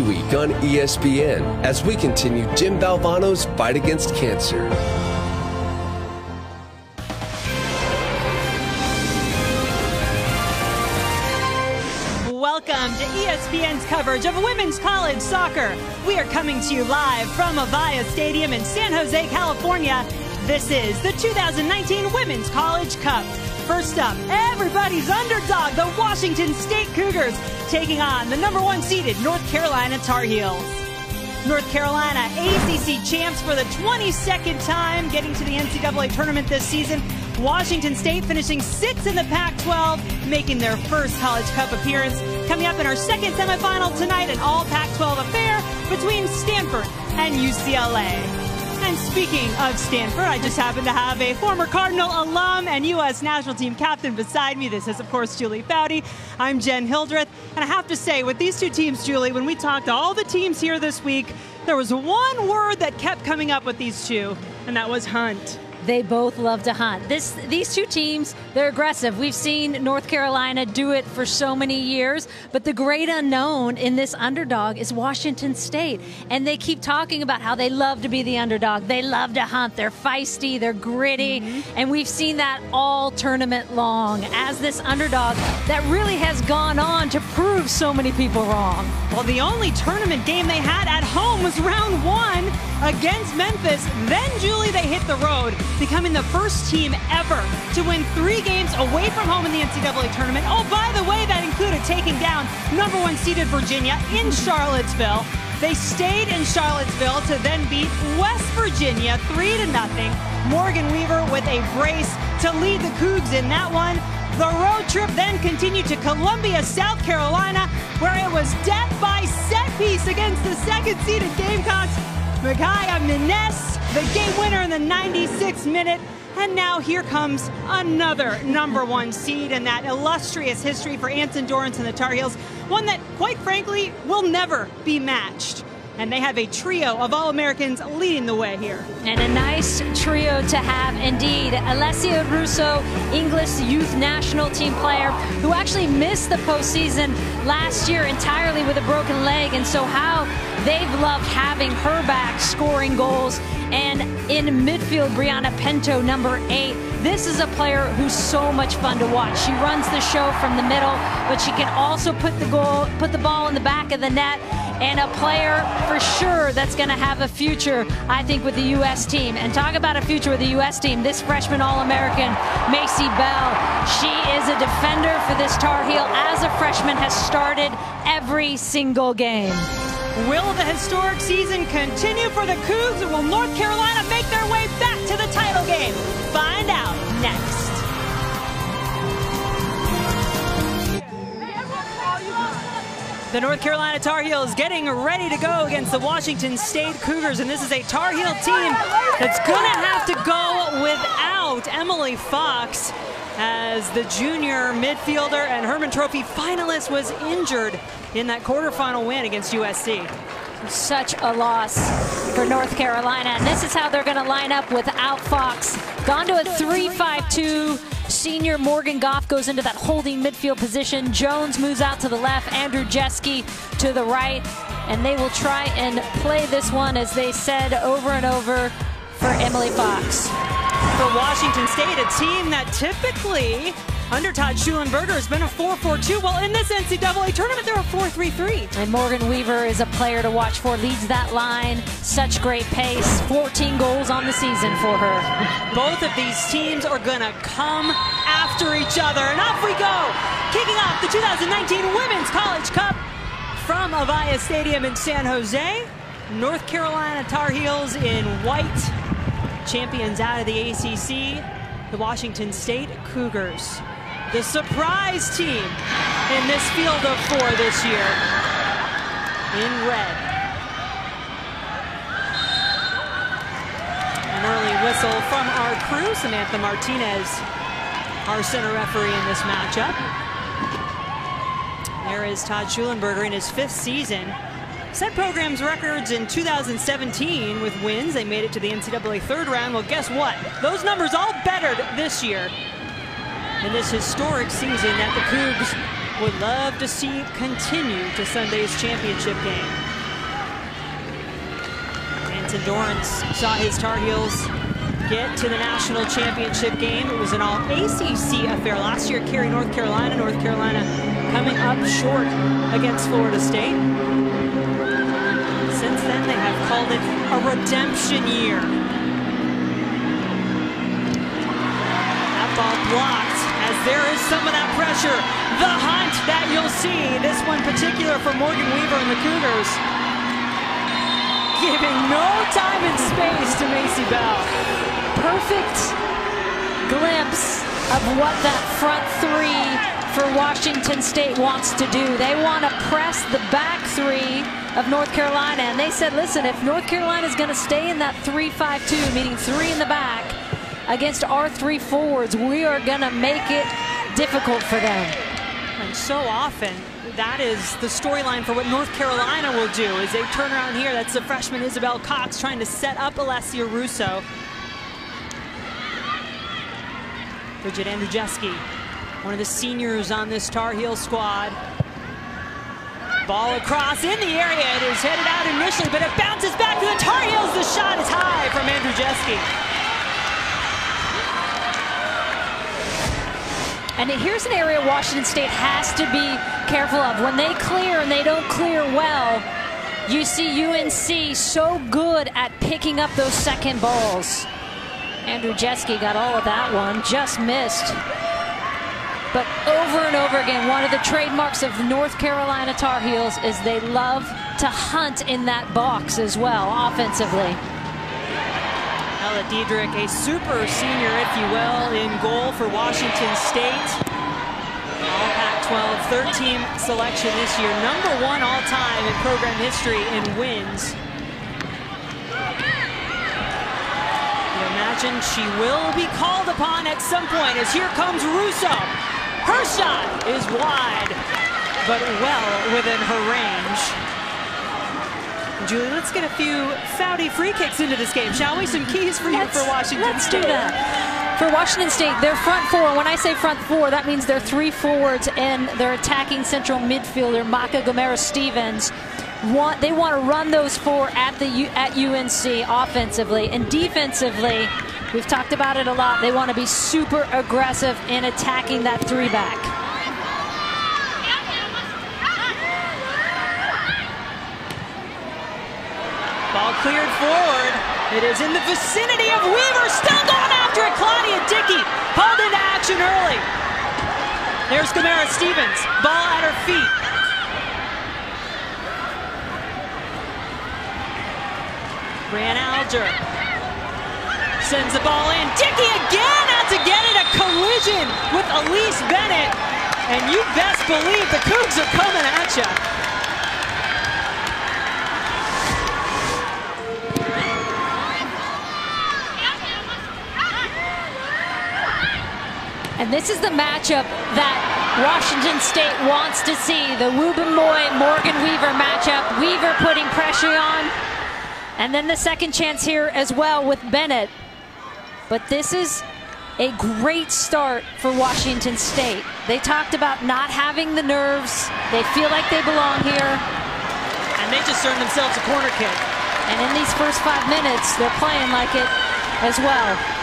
week on ESPN as we continue Jim Valvano's fight against cancer. Welcome to ESPN's coverage of women's college soccer. We are coming to you live from Avaya Stadium in San Jose, California. This is the 2019 Women's College Cup. First up, everybody's underdog, the Washington State Cougars, taking on the number one seeded North Carolina Tar Heels. North Carolina ACC champs for the 22nd time, getting to the NCAA tournament this season. Washington State finishing sixth in the Pac 12, making their first College Cup appearance. Coming up in our second semifinal tonight, an all Pac 12 affair between Stanford and UCLA. And speaking of Stanford, I just happen to have a former Cardinal alum and U.S. national team captain beside me. This is, of course, Julie Foudy. I'm Jenn Hildreth. And I have to say, with these two teams, Julie, when we talked to all the teams here this week, there was one word that kept coming up with these two, and that was hunt. They both love to hunt. This, these two teams, they're aggressive. We've seen North Carolina do it for so many years, but the great unknown in this underdog is Washington State. And they keep talking about how they love to be the underdog. They love to hunt. They're feisty, they're gritty, mm-hmm. and we've seen that all tournament long as this underdog that really has gone on to prove so many people wrong. Well, the only tournament game they had at home was round one against Memphis. Then, Julie, they hit the road becoming the first team ever to win three games away from home in the NCAA tournament. Oh, by the way, that included taking down number one seeded Virginia in Charlottesville. They stayed in Charlottesville to then beat West Virginia 3 to nothing. Morgan Weaver with a brace to lead the Cougs in that one. The road trip then continued to Columbia, South Carolina, where it was death by set piece against the second seeded Gamecocks. Mikiah Minniss the game winner in the 96th minute. And now here comes another number one seed in that illustrious history for Anson Dorrance and the Tar Heels, one that, quite frankly, will never be matched and they have a trio of All-Americans leading the way here. And a nice trio to have indeed. Alessia Russo, English youth national team player, who actually missed the postseason last year entirely with a broken leg, and so how they've loved having her back scoring goals. And in midfield, Brianna Pinto, number eight. This is a player who's so much fun to watch. She runs the show from the middle, but she can also put the goal, put the ball in the back of the net and a player for sure that's going to have a future, I think, with the U.S. team. And talk about a future with the U.S. team. This freshman All-American, Macy Bell, she is a defender for this Tar Heel. As a freshman, has started every single game. Will the historic season continue for the Cougs, will North Carolina make their way back to the title game? Find out next. The North Carolina Tar Heels getting ready to go against the Washington State Cougars, and this is a Tar Heel team that's going to have to go without Emily Fox as the junior midfielder and Hermann Trophy finalist was injured in that quarterfinal win against USC. Such a loss for North Carolina, and this is how they're going to line up without Fox. Gone to a 3-5-2 Senior Morgan Goff goes into that holding midfield position. Jones moves out to the left. Andrzejewski to the right. And they will try and play this one, as they said over and over, for Emily Fox. For Washington State, a team that typically under Todd Shulenberger has been a 4-4-2. Well, in this NCAA tournament, they're a 4-3-3. And Morgan Weaver is a player to watch for, leads that line. Such great pace. 14 goals on the season for her. Both of these teams are going to come after each other. And off we go. Kicking off the 2019 Women's College Cup from Avaya Stadium in San Jose. North Carolina Tar Heels in white. Champions out of the ACC. The Washington State Cougars the surprise team in this field of four this year in red. An early whistle from our crew, Samantha Martinez, our center referee in this matchup. There is Todd Shulenberger in his fifth season. Set programs records in 2017 with wins. They made it to the NCAA third round. Well, guess what? Those numbers all bettered this year in this historic season that the Cougs would love to see continue to Sunday's championship game. Anson Dorrance saw his Tar Heels get to the national championship game. It was an all ACC affair last year. Cary, North Carolina. North Carolina coming up short against Florida State. Since then, they have called it a redemption year. That ball blocked there is some of that pressure. The hunt that you'll see, this one particular for Morgan Weaver and the Cougars. Giving no time and space to Macy Bell perfect glimpse of what that front three for Washington State wants to do. They want to press the back three of North Carolina. And they said, listen, if North Carolina is going to stay in that 3-5-2, meaning three in the back, against our three forwards, we are going to make it difficult for them. And so often, that is the storyline for what North Carolina will do as they turn around here. That's the freshman Isabel Cox trying to set up Alessia Russo. Bridget Andrzejewski, one of the seniors on this Tar Heel squad. Ball across in the area. It is headed out initially, but it bounces back to the Tar Heels. The shot is high from Andrzejewski. And here's an area Washington State has to be careful of. When they clear and they don't clear well, you see UNC so good at picking up those second balls. Andrzejewski got all of that one, just missed. But over and over again, one of the trademarks of North Carolina Tar Heels is they love to hunt in that box as well, offensively. Dederick, a super senior, if you will, in goal for Washington State. All Pac-12 third team selection this year. Number one all time in program history in wins. You imagine she will be called upon at some point as here comes Russo. Her shot is wide, but well within her range. Julie, let's get a few Saudi free kicks into this game, shall we? Some keys for you let's, for Washington let's State. do that. For Washington State, their front four, when I say front four, that means they're three forwards and their attacking central midfielder, Maka Gomera Stevens, want they want to run those four at the at UNC offensively and defensively. We've talked about it a lot. They want to be super aggressive in attacking that three back. Ball cleared forward. It is in the vicinity of Weaver. Still going after it. Claudia Dickey pulled into action early. There's Gomera Stevens. Ball at her feet. Brianna Alger sends the ball in. Dickey again out to get it. A collision with Elise Bennett. And you best believe the Cougs are coming at you. And this is the matchup that Washington State wants to see. The Wubben-Moy Morgan Weaver matchup. Weaver putting pressure on. And then the second chance here as well with Bennett. But this is a great start for Washington State. They talked about not having the nerves. They feel like they belong here. And they just earned themselves a corner kick. And in these first five minutes, they're playing like it as well.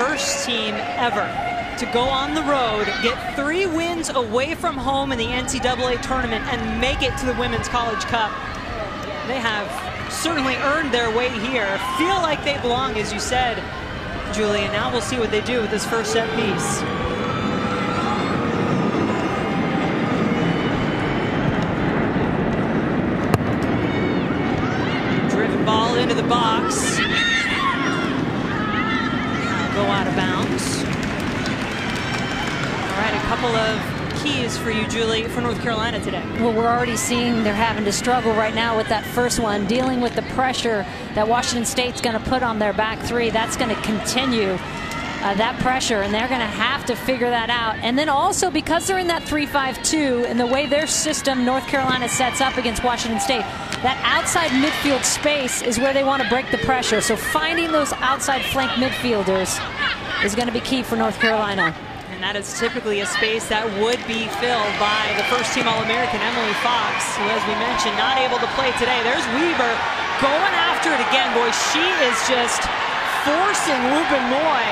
First team ever to go on the road, get three wins away from home in the NCAA tournament, and make it to the Women's College Cup. They have certainly earned their way here. Feel like they belong, as you said, Julie. And now we'll see what they do with this first set piece. Driven ball into the box. Go out of bounds right, a couple of keys for you, Julie, for North Carolina today. Well, we're already seeing they're having to struggle right now with that first one, dealing with the pressure that Washington State's going to put on their back three. That's going to continue. Uh, that pressure, and they're going to have to figure that out. And then also because they're in that 3-5-2 and the way their system North Carolina sets up against Washington State, that outside midfield space is where they want to break the pressure. So finding those outside flank midfielders is going to be key for North Carolina and that is typically a space that would be filled by the first team All-American, Emily Fox, who, as we mentioned, not able to play today. There's Weaver going after it again. Boy, she is just forcing Wubben-Moy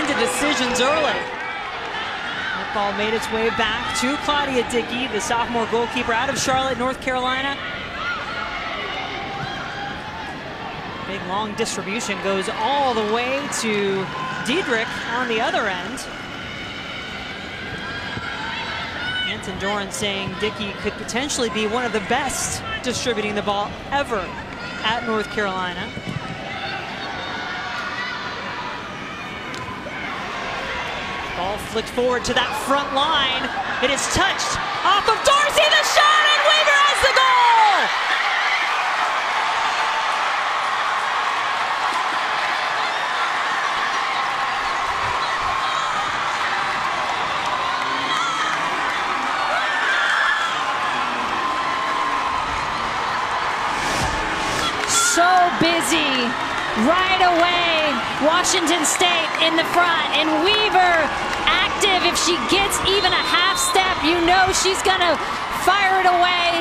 into decisions early. That ball made its way back to Claudia Dickey, the sophomore goalkeeper out of Charlotte, North Carolina. Big long distribution goes all the way to Dederick on the other end. Anson Dorrance saying Dickey could potentially be one of the best distributing the ball ever at North Carolina. Ball flicked forward to that front line. It is touched off of Dorsey, the shot, right away. Washington State in the front and Weaver active. If she gets even a half step, you know she's going to fire it away.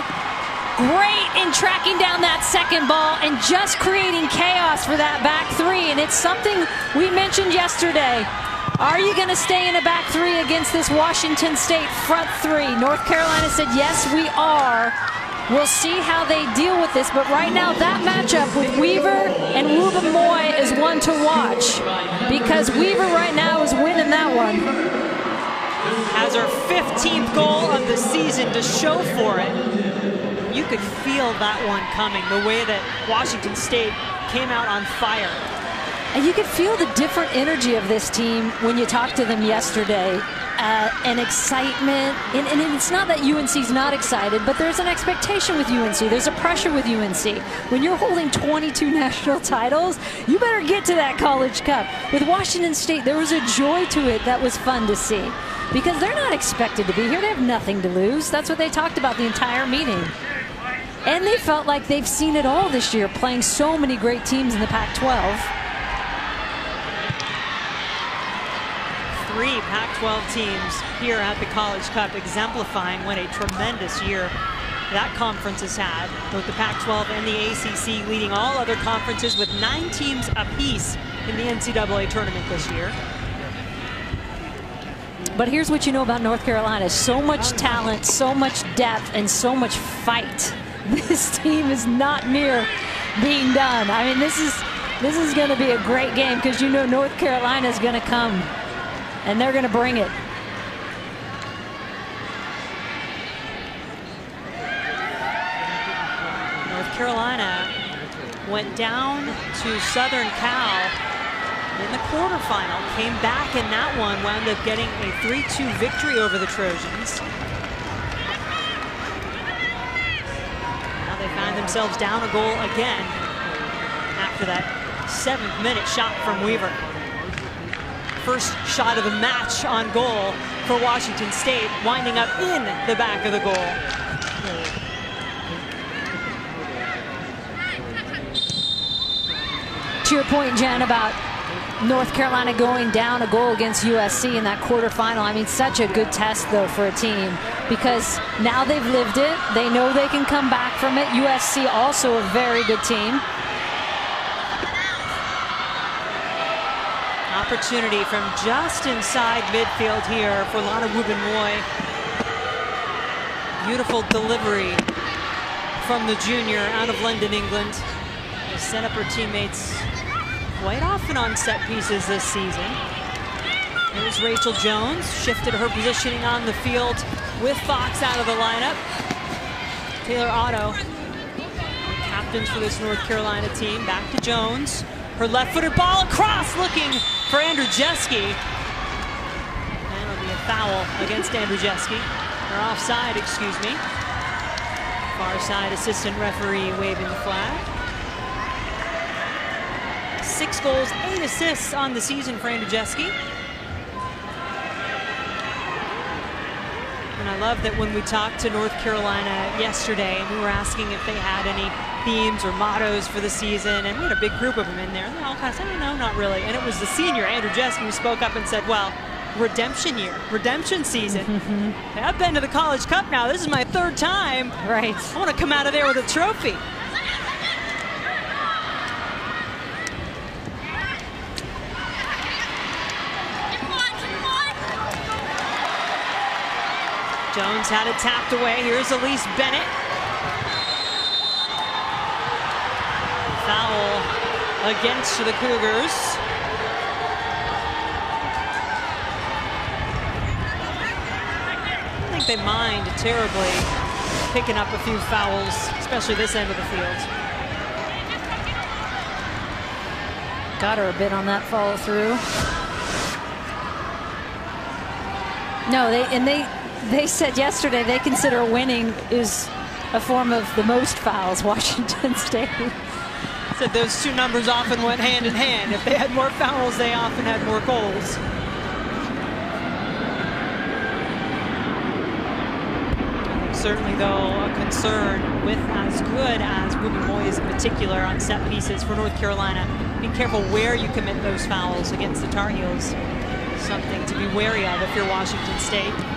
Great in tracking down that second ball and just creating chaos for that back three. And it's something we mentioned yesterday. Are you going to stay in a back three against this Washington State front three? North Carolina said, yes, we are. We'll see how they deal with this, but right now that matchup with Weaver and Wubben-Moy is one to watch because Weaver right now is winning that one. Has her 15th goal of the season to show for it. You could feel that one coming, the way that Washington State came out on fire. And you could feel the different energy of this team when you talked to them yesterday uh, an excitement. And, and, it's not that UNC's not excited, but there's an expectation with UNC. There's a pressure with UNC. When you're holding 22 national titles, you better get to that College Cup. With Washington State, there was a joy to it that was fun to see because they're not expected to be here. They have nothing to lose. That's what they talked about the entire meeting. And they felt like they've seen it all this year, playing so many great teams in the Pac 12. Three Pac-12 teams here at the College Cup, exemplifying what a tremendous year that conference has had. Both the Pac-12 and the ACC leading all other conferences with nine teams apiece in the NCAA tournament this year. But here's what you know about North Carolina. So much talent, so much depth, and so much fight. This team is not near being done. I mean, this is this is going to be a great game because you know North Carolina is going to come and they're going to bring it. North Carolina went down to Southern Cal in the quarterfinal, came back in that one, wound up getting a 3-2 victory over the Trojans. Now they find themselves down a goal again after that seventh minute shot from Weaver first shot of the match on goal for Washington State, winding up in the back of the goal. To your point, Jen, about North Carolina going down a goal against USC in that quarterfinal. I mean, such a good test, though, for a team because now they've lived it. They know they can come back from it. USC also a very good team. Opportunity from just inside midfield here for Lotte Wubben-Moy. Beautiful delivery from the junior out of London, England. They set up her teammates quite often on set pieces this season. There's Rachel Jones, shifted her positioning on the field with Fox out of the lineup. Taylor Otto, captains for this North Carolina team, back to Jones. Her left-footed ball across, looking for Andrzejewski. That'll be a foul against Andrzejewski. Or offside, excuse me. Far side assistant referee waving the flag. Six goals, eight assists on the season for Andrzejewski. And I love that when we talked to North Carolina yesterday and we were asking if they had any themes or mottos for the season, and we had a big group of them in there, and they all kind of said, eh, no, not really. And it was the senior, Andrzejewski, who spoke up and said, well, redemption year, redemption season. I've been to the College Cup now. This is my third time. Right. I want to come out of there with a trophy. Jones had it tapped away. Here's Elise Bennett. Foul against the Cougars. I think they mind terribly picking up a few fouls, especially this end of the field. Got her a bit on that follow through. No, they and they they said yesterday they consider winning is a form of the most fouls Washington State. Said those two numbers often went hand in hand. If they had more fouls, they often had more goals. Certainly, though, a concern with as good as Wubben-Moy is in particular on set pieces for North Carolina. Be careful where you commit those fouls against the Tar Heels. Something to be wary of if you're Washington State.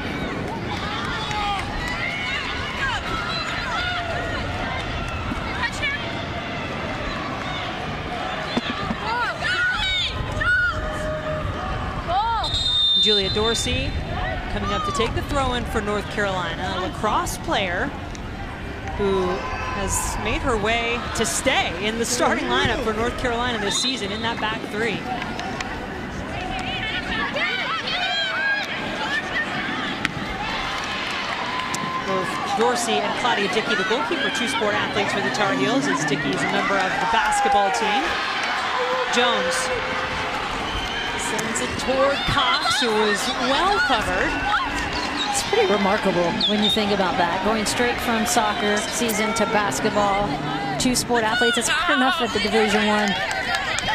Julia Dorsey coming up to take the throw in for North Carolina, a lacrosse player who has made her way to stay in the starting lineup for North Carolina this season in that back three. Both Dorsey and Claudia Dickey, the goalkeeper, two sport athletes for the Tar Heels, as Dickey is a member of the basketball team. Jones toward Cox, who was well covered. It's pretty remarkable when you think about that. Going straight from soccer season to basketball, two sport athletes. It's hard enough at the Division One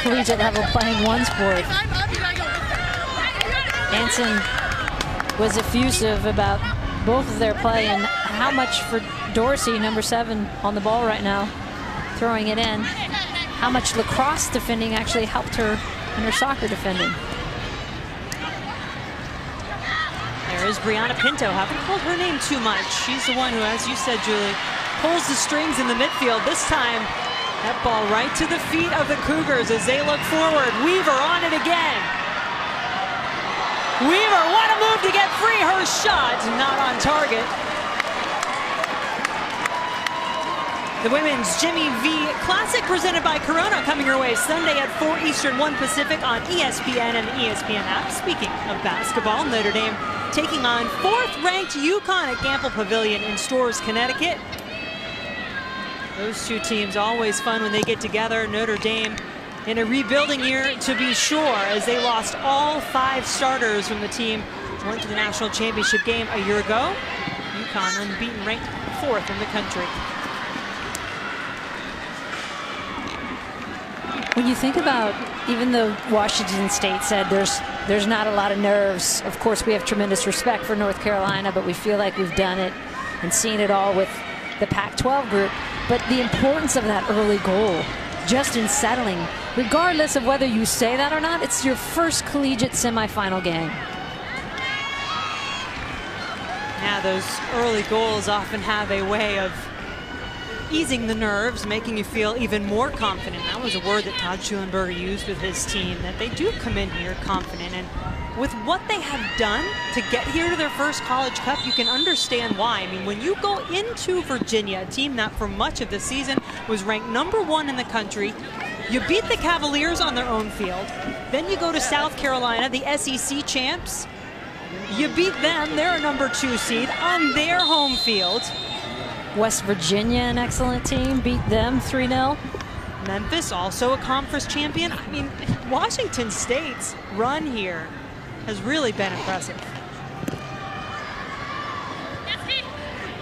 collegiate level playing one sport. Anson was effusive about both of their play and how much for Dorsey, number seven, on the ball right now, throwing it in. How much lacrosse defending actually helped her in her soccer defending. There is Brianna Pinto. Haven't called her name too much. She's the one who, as you said, Julie, pulls the strings in the midfield. This time, that ball right to the feet of the Cougars as they look forward. Weaver on it again. Weaver, what a move to get free. Her shot not on target. The Women's Jimmy V Classic presented by Corona coming your way Sunday at 4 Eastern, 1 Pacific on ESPN and the ESPN app. Speaking of basketball, Notre Dame taking on fourth-ranked UConn at Gampel Pavilion in Storrs, Connecticut. Those two teams always fun when they get together. Notre Dame in a rebuilding year to be sure as they lost all five starters from the team went to the national championship game a year ago. UConn unbeaten ranked fourth in the country. When you think about, even though Washington State said there's there's not a lot of nerves, of course we have tremendous respect for North Carolina, but we feel like we've done it and seen it all with the Pac-12 group. But the importance of that early goal, just in settling, regardless of whether you say that or not, it's your first collegiate semifinal game. Yeah, those early goals often have a way of easing the nerves, making you feel even more confident. That was a word that Todd Shulenberger used with his team, that they do come in here confident. And with what they have done to get here to their first College Cup, you can understand why. I mean, when you go into Virginia, a team that for much of the season was ranked number one in the country, you beat the Cavaliers on their own field. Then you go to South Carolina, the SEC champs. You beat them, they're a number two seed, on their home field. West Virginia, an excellent team, beat them 3 0. Memphis, also a conference champion. I mean, Washington State's run here has really been impressive.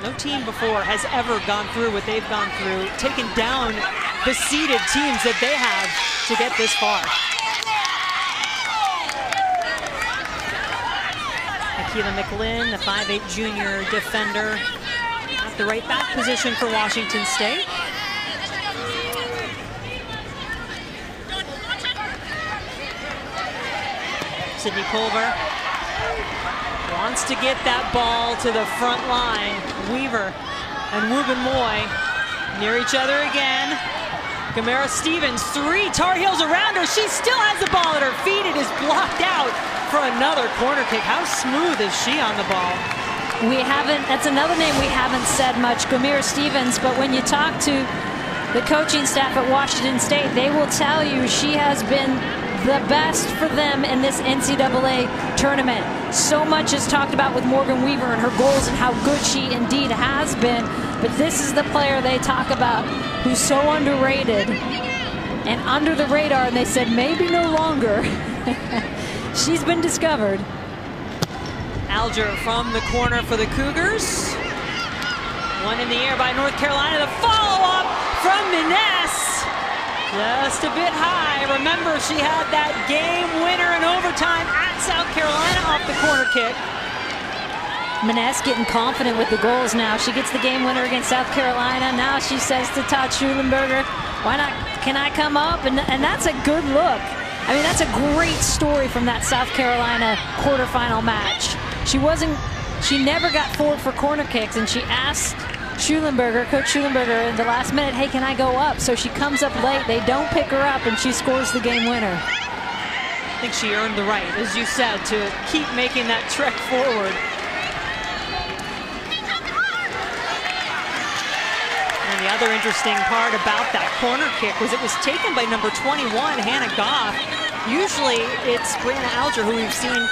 No team before has ever gone through what they've gone through, taken down the seeded teams that they have to get this far. Ahkeela Mollon, the 5'8 junior defender, the right back position for Washington State. Sydney Pulver wants to get that ball to the front line. Weaver and Wubben Moy near each other again. Gomera Stevens, three Tar Heels around her. She still has the ball at her feet. It is blocked out for another corner kick. How smooth is she on the ball? We haven't, that's another name we haven't said much, Gomera Stevens, but when you talk to the coaching staff at Washington State, they will tell you she has been the best for them in this NCAA tournament. So much is talked about with Morgan Weaver and her goals and how good she indeed has been. But this is the player they talk about who's so underrated and under the radar. And they said maybe no longer. She's been discovered. Alger from the corner for the Cougars. One in the air by North Carolina. The follow-up from Minniss. Just a bit high. Remember, she had that game winner in overtime at South Carolina off the corner kick. Minniss getting confident with the goals now. She gets the game winner against South Carolina. Now she says to Todd Shulenberger, why not, can I come up? And, and that's a good look. I mean, that's a great story from that South Carolina quarterfinal match. She wasn't, she never got forward for corner kicks, and she asked Shulenberger, Coach Shulenberger, in the last minute, hey, can I go up? So she comes up late. They don't pick her up, and she scores the game winner. I think she earned the right, as you said, to keep making that trek forward. And the other interesting part about that corner kick was it was taken by number 21, Hannah Goff. Usually it's Brianna Alger, who we've seen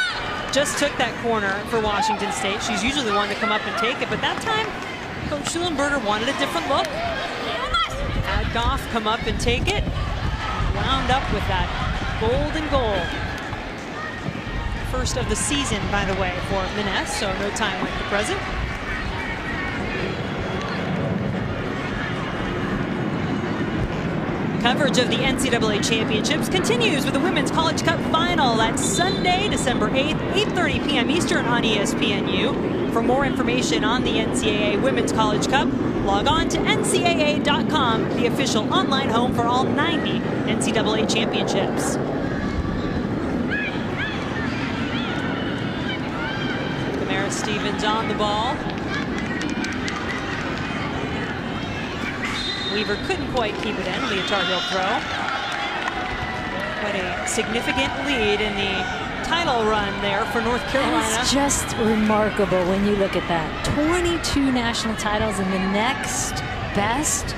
just took that corner for Washington State. She's usually the one to come up and take it, but that time Coach Shulenberger wanted a different look. Had Goff come up and take it. Wound up with that golden goal. First of the season, by the way, for Minniss, so no time like the present. Coverage of the NCAA Championships continues with the Women's College Cup Final. That's Sunday, December 8th, 8.30 p.m. Eastern on ESPNU. For more information on the NCAA Women's College Cup, log on to ncaa.com, the official online home for all 90 NCAA championships. Stevens on the ball. Weaver couldn't quite keep it in. Leotard Hill throw. Quite a significant lead in the title run there for North Carolina. It's just remarkable when you look at that. 22 national titles, and the next best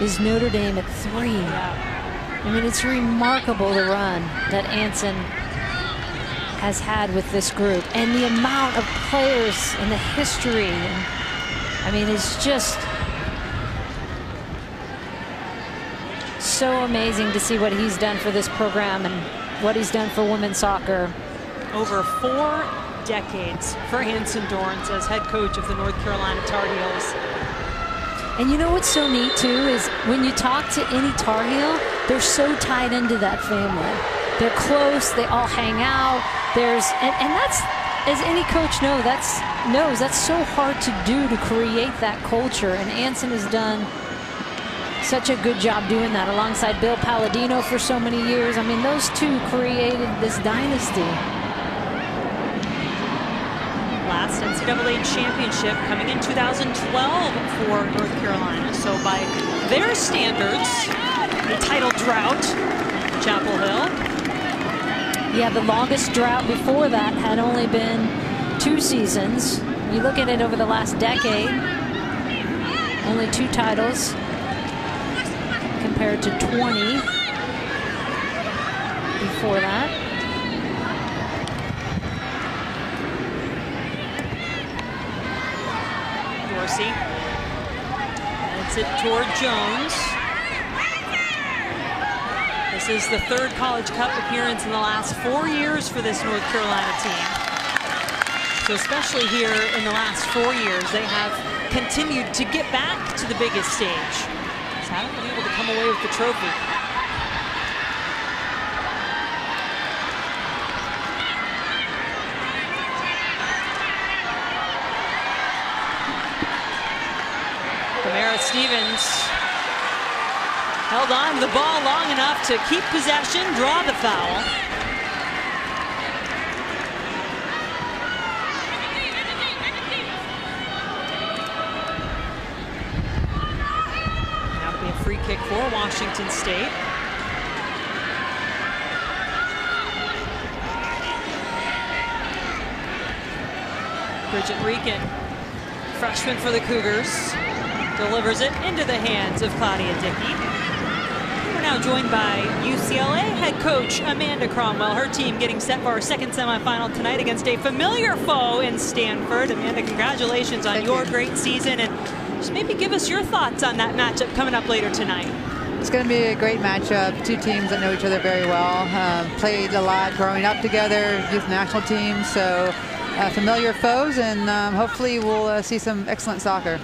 is Notre Dame at three. Yeah. I mean, it's remarkable the run that Anson has had with this group and the amount of players and the history. And, I mean, it's just so amazing to see what he's done for this program and what he's done for women's soccer. Over four decades for Anson Dorrance as head coach of the North Carolina Tar Heels. And you know what's so neat too is when you talk to any Tar Heel, they're so tied into that family. They're close. They all hang out. There's and, and that's as any coach know that's knows that's so hard to do to create that culture. And Anson has done such a good job doing that alongside Bill Palladino for so many years. I mean, those two created this dynasty. Last NCAA championship coming in 2012 for North Carolina. So by their standards, a title drought, Chapel Hill. Yeah, the longest drought before that had only been two seasons. You look at it over the last decade, only two titles compared to 20 before that. Dorsey. That's it toward Jones. This is the third College Cup appearance in the last four years for this North Carolina team. So especially here in the last four years, they have continued to get back to the biggest stage. Just haven't been able to come away with the trophy. Gomera Stevens held on the ball long enough to keep possession, draw the foul. kick for Washington State. Bridget Reekin, freshman for the Cougars, delivers it into the hands of Claudia Dickey. We're now joined by UCLA head coach Amanda Cromwell. Her team getting set for our second semifinal tonight against a familiar foe in Stanford. Amanda, congratulations on Thank your you. great season and just maybe give us your thoughts on that matchup coming up later tonight. It's going to be a great matchup. Two teams that know each other very well. Um, played a lot growing up together, youth national teams, so uh, familiar foes, and um, hopefully we'll uh, see some excellent soccer.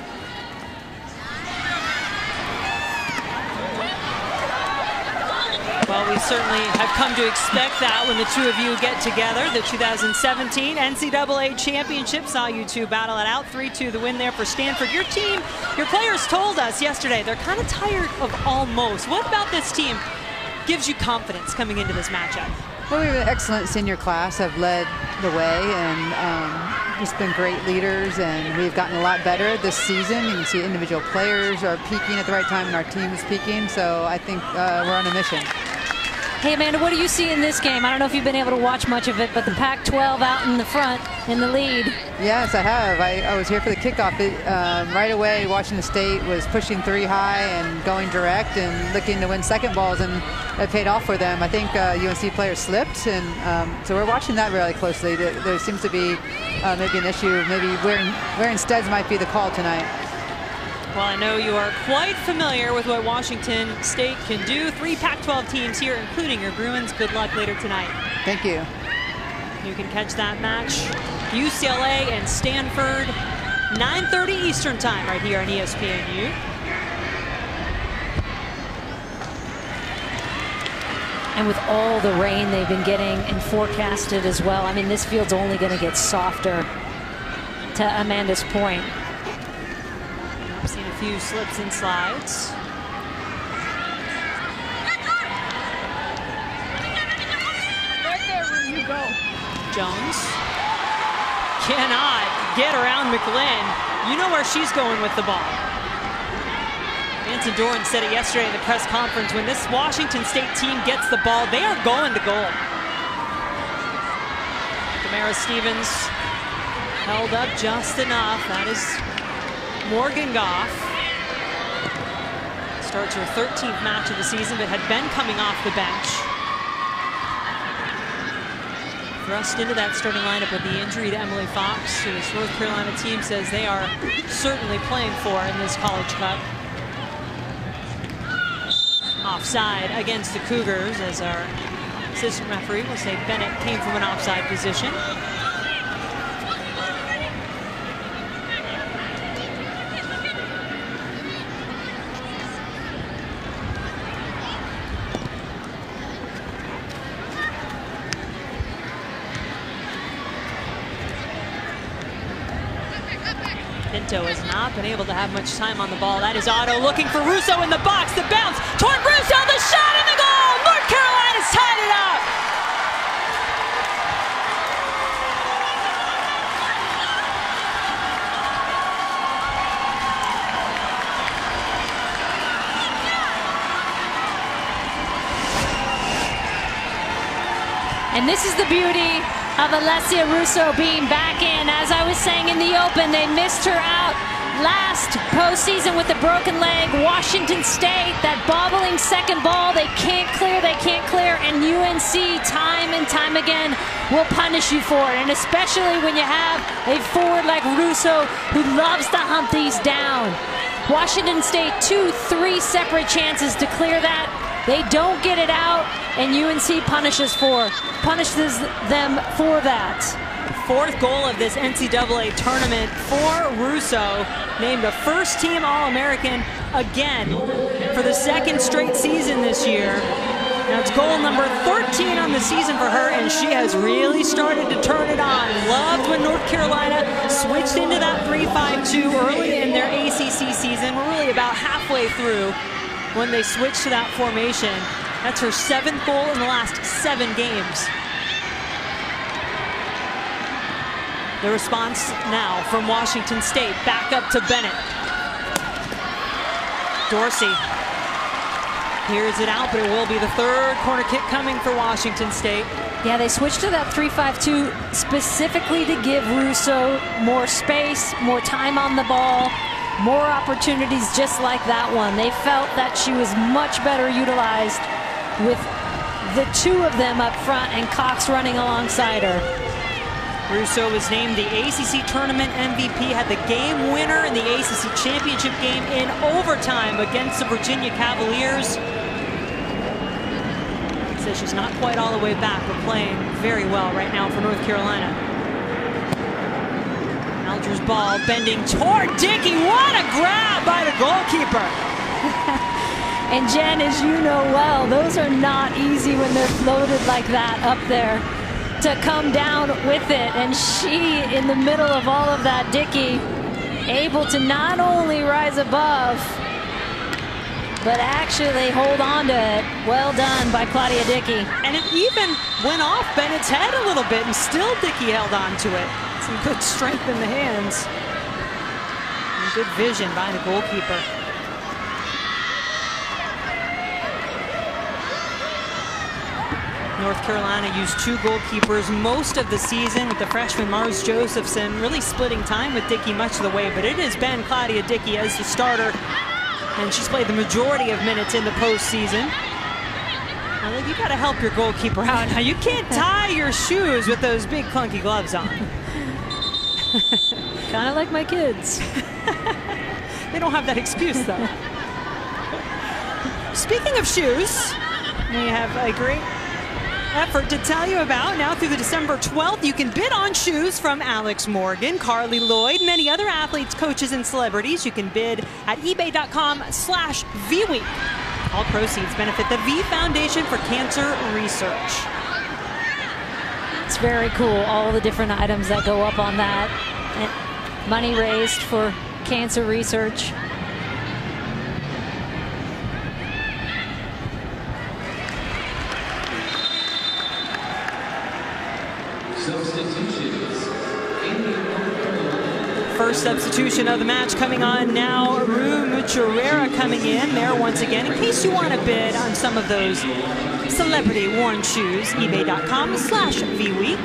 Well, we certainly have come to expect that when the two of you get together. The 2017 NCAA Championship saw you two battle it out. 3-2 the win there for Stanford. Your team, your players told us yesterday they're kind of tired of almost. What about this team gives you confidence coming into this matchup? Well, we have an excellent senior class, have led the way, and um, just been great leaders, and we've gotten a lot better this season. You can see individual players are peaking at the right time, and our team is peaking, so I think uh, we're on a mission. Hey, Amanda, what do you see in this game? I don't know if you've been able to watch much of it, but the Pac-12 out in the front, in the lead. Yes, I have. I, I was here for the kickoff. It, um, right away, Washington State was pushing three high and going direct and looking to win second balls, and it paid off for them. I think uh, UNC players slipped, and um, so we're watching that really closely. There, there seems to be uh, maybe an issue, maybe wearing, where instead might be the call tonight. Well, I know you are quite familiar with what Washington State can do. Three Pac-12 teams here, including your Bruins. Good luck later tonight. Thank you. You can catch that match, UCLA and Stanford, 9.30 Eastern time right here on ESPNU. And with all the rain they've been getting and forecasted as well, I mean, this field's only going to get softer, to Amanda's point. I've seen a few slips and slides. Jones cannot get around Mollon. You know where she's going with the ball. Anson Dorrance said it yesterday in the press conference. When this Washington State team gets the ball, they are going to goal. Gomera Stevens held up just enough. That is Morgan Goff. Starts her 13th match of the season, but had been coming off the bench. Thrust into that starting lineup with the injury to Emily Fox, who this North Carolina team says they are certainly playing for in this College Cup. Offside against the Cougars, as our assistant referee will say Bennett came from an offside position. Pinto has not been able to have much time on the ball. That is Otto looking for Russo in the box. The bounce toward Russo. The shot in the goal. North Carolina's tied it up. And this is the beauty of Alessia Russo being back in. As I was saying in the open, they missed her out last postseason with a broken leg. Washington State, that bobbling second ball, they can't clear, they can't clear. And UNC, time and time again, will punish you for it. And especially when you have a forward like Russo who loves to hunt these down. Washington State, two, three separate chances to clear that. They don't get it out, and UNC punishes for punishes them for that. Fourth goal of this NCAA tournament for Russo, named a first team All American again for the second straight season this year. Now it's goal number 13 on the season for her, and she has really started to turn it on. Loved when North Carolina switched into that 3-5-2 early in their ACC season. We're really about halfway through when they switched to that formation. That's her seventh goal in the last seven games. The response now from Washington State, back up to Bennett. Dorsey Here's it out, but it will be the third corner kick coming for Washington State. Yeah, they switched to that 3-5-2 specifically to give Russo more space, more time on the ball, more opportunities just like that one. They felt that she was much better utilized with the two of them up front and Cox running alongside her. Russo was named the ACC Tournament MVP, had the game winner in the ACC Championship game in overtime against the Virginia Cavaliers. Says she's not quite all the way back, but playing very well right now for North Carolina. Ball bending toward Dickey. What a grab by the goalkeeper. and Jenn, as you know well, those are not easy when they're floated like that up there to come down with it. And she, in the middle of all of that, Dickey, able to not only rise above, but actually hold on to it. Well done by Claudia Dickey. And it even went off Bennett's head a little bit, and still Dickey held on to it. Some good strength in the hands. And good vision by the goalkeeper. North Carolina used two goalkeepers most of the season with the freshman Mars Josephson really splitting time with Dickey much of the way, but it has been Claudia Dickey as the starter, and she's played the majority of minutes in the postseason. Now, you got to help your goalkeeper out. Now, you can't tie your shoes with those big clunky gloves on. kind of like my kids. they don't have that excuse, though. Speaking of shoes, we have a great effort to tell you about. Now through the December 12th, you can bid on shoes from Alex Morgan, Carli Lloyd, many other athletes, coaches, and celebrities. You can bid at ebay.com slash VWeek. All proceeds benefit the V Foundation for Cancer Research. It's very cool, all the different items that go up on that. And money raised for cancer research. Substitution of the match coming on now. Ru Mucherera coming in there once again. In case you want to bid on some of those celebrity worn shoes, ebay.com slash VWeek.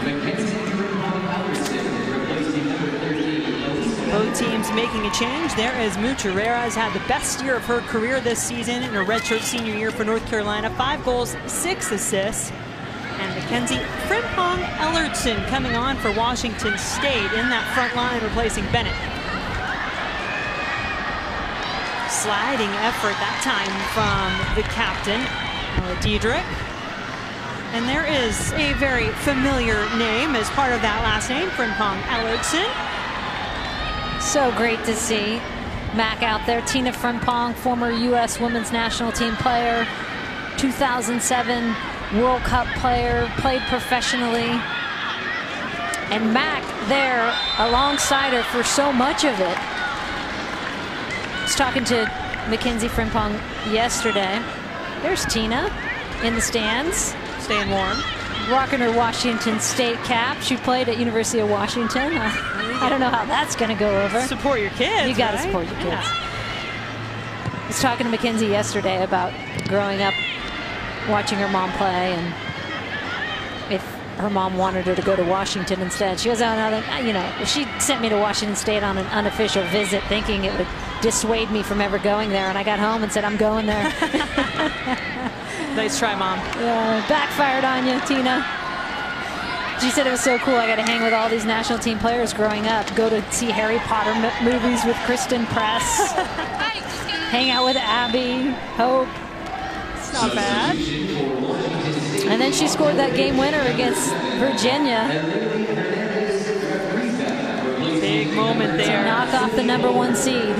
Both teams making a change there as Mucherera has had the best year of her career this season in a redshirt senior year for North Carolina. Five goals, six assists and Mackenzie Frimpong Ellertson coming on for Washington State in that front line replacing Bennett. Sliding effort that time from the captain, Ella Dederick. And there is a very familiar name as part of that last name, Frimpong Ellertson. So great to see Mac out there. Tina Frimpong, former U.S. women's national team player, 2007 World Cup player, played professionally. And Mac there alongside her for so much of it. Was talking to Mackenzie Frimpong yesterday. There's Tina in the stands. Staying warm. Rocking her Washington State cap. She played at University of Washington. Uh, I don't know how that's going to go over. Support your kids. You got to right? support your kids. Yeah. I was talking to Mackenzie yesterday about growing up watching her mom play and if her mom wanted her to go to Washington instead. She goes, oh, no, you know, she sent me to Washington State on an unofficial visit thinking it would dissuade me from ever going there. And I got home and said, I'm going there. nice try, Mom. Yeah, backfired on you, Tina. She said it was so cool. I got to hang with all these national team players growing up. Go to see Harry Potter movies with Christen Press. hang out with Abby, Hope. It's not bad. And then she scored that game winner against Virginia. Big moment there. To knock off the number one seed.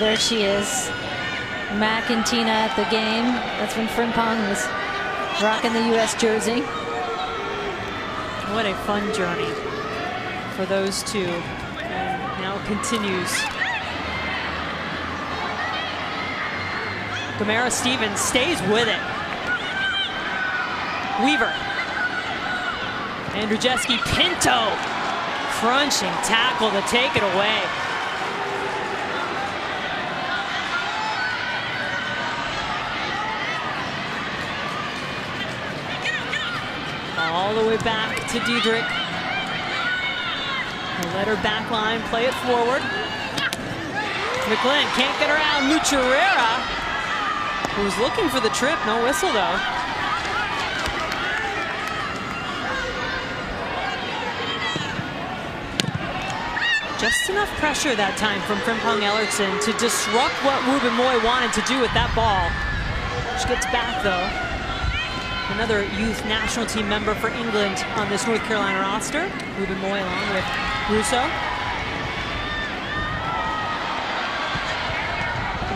There she is. Mac and Tina at the game. That's when Frimpong was rocking the U.S. jersey. What a fun journey for those two. And now continues. Gomera Stevens stays with it. Weaver. Andrzejewski Pinto. Crunching tackle to take it away. All the way back to Dederick. He'll let her back line play it forward. McLean can't get around Mucherera, who's looking for the trip. No whistle, though. Just enough pressure that time from Frimpong Ellertson to disrupt what Wubben-Moy wanted to do with that ball. She gets back, though. Another youth national team member for England on this North Carolina roster. Wubben-Moy along with Russo.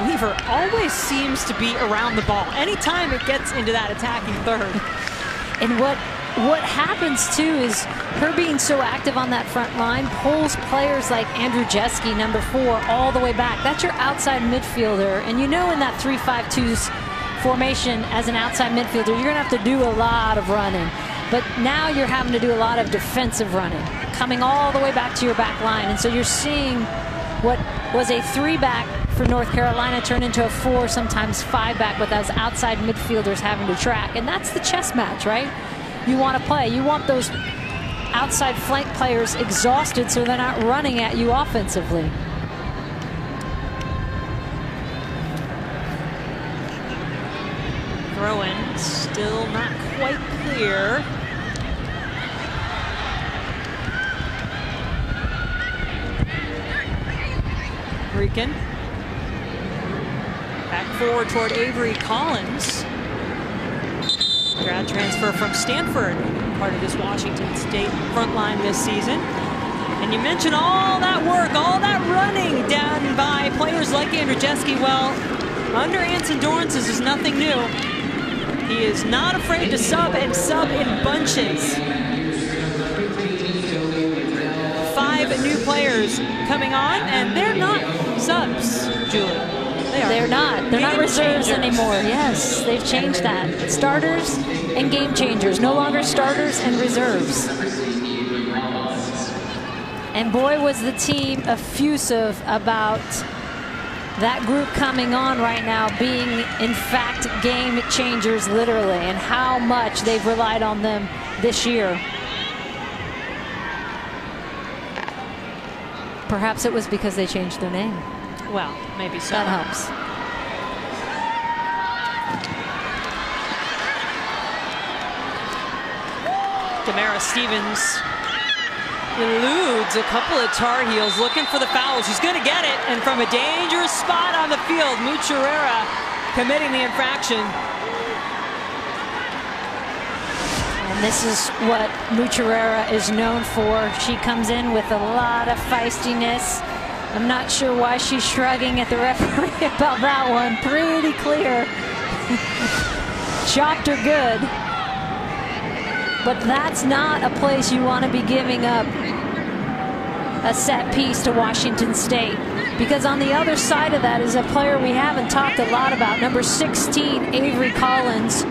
Weaver always seems to be around the ball anytime it gets into that attacking third. And what what happens too is her being so active on that front line pulls players like Andrzejewski, number four, all the way back. That's your outside midfielder. And you know in that 3-5-2 formation as an outside midfielder, you're going to have to do a lot of running. But now you're having to do a lot of defensive running, coming all the way back to your back line. And so you're seeing what was a three-back for North Carolina turn into a four, sometimes five-back with those outside midfielders having to track. And that's the chess match, right? you want to play. You want those outside flank players exhausted so they're not running at you offensively. Throw in, still not quite clear. Rican. Back forward toward Avery Collins grad transfer from Stanford, part of this Washington State front line this season. And you mentioned all that work, all that running done by players like Andrzejewski. Well, under Anson Dorrance, this is nothing new. He is not afraid to sub and sub in bunches. Five new players coming on, and they're not subs, Julie. They are. They're not. They're not reserves changers. anymore. Yes, they've changed that. Starters and game changers. No longer starters and reserves. And boy, was the team effusive about that group coming on right now being, in fact, game changers, literally, and how much they've relied on them this year. Perhaps it was because they changed their name. Well, maybe so. That helps. Gomera Stevens eludes a couple of Tar Heels looking for the foul. She's going to get it. And from a dangerous spot on the field, Mucherera committing the infraction. And this is what Mucherera is known for. She comes in with a lot of feistiness. I'm not sure why she's shrugging at the referee about that one. Pretty clear. Chopped her good. But that's not a place you want to be giving up a set piece to Washington State. Because on the other side of that is a player we haven't talked a lot about, number 16, Avery Collins,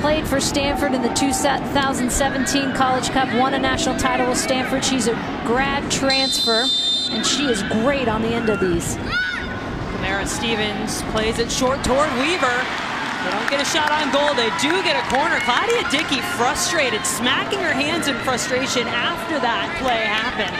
played for Stanford in the 2017 College Cup, won a national title with Stanford. She's a grad transfer, and she is great on the end of these. Gomera Stevens plays it short toward Weaver. They don't get a shot on goal. They do get a corner. Claudia Dickey frustrated, smacking her hands in frustration after that play happened.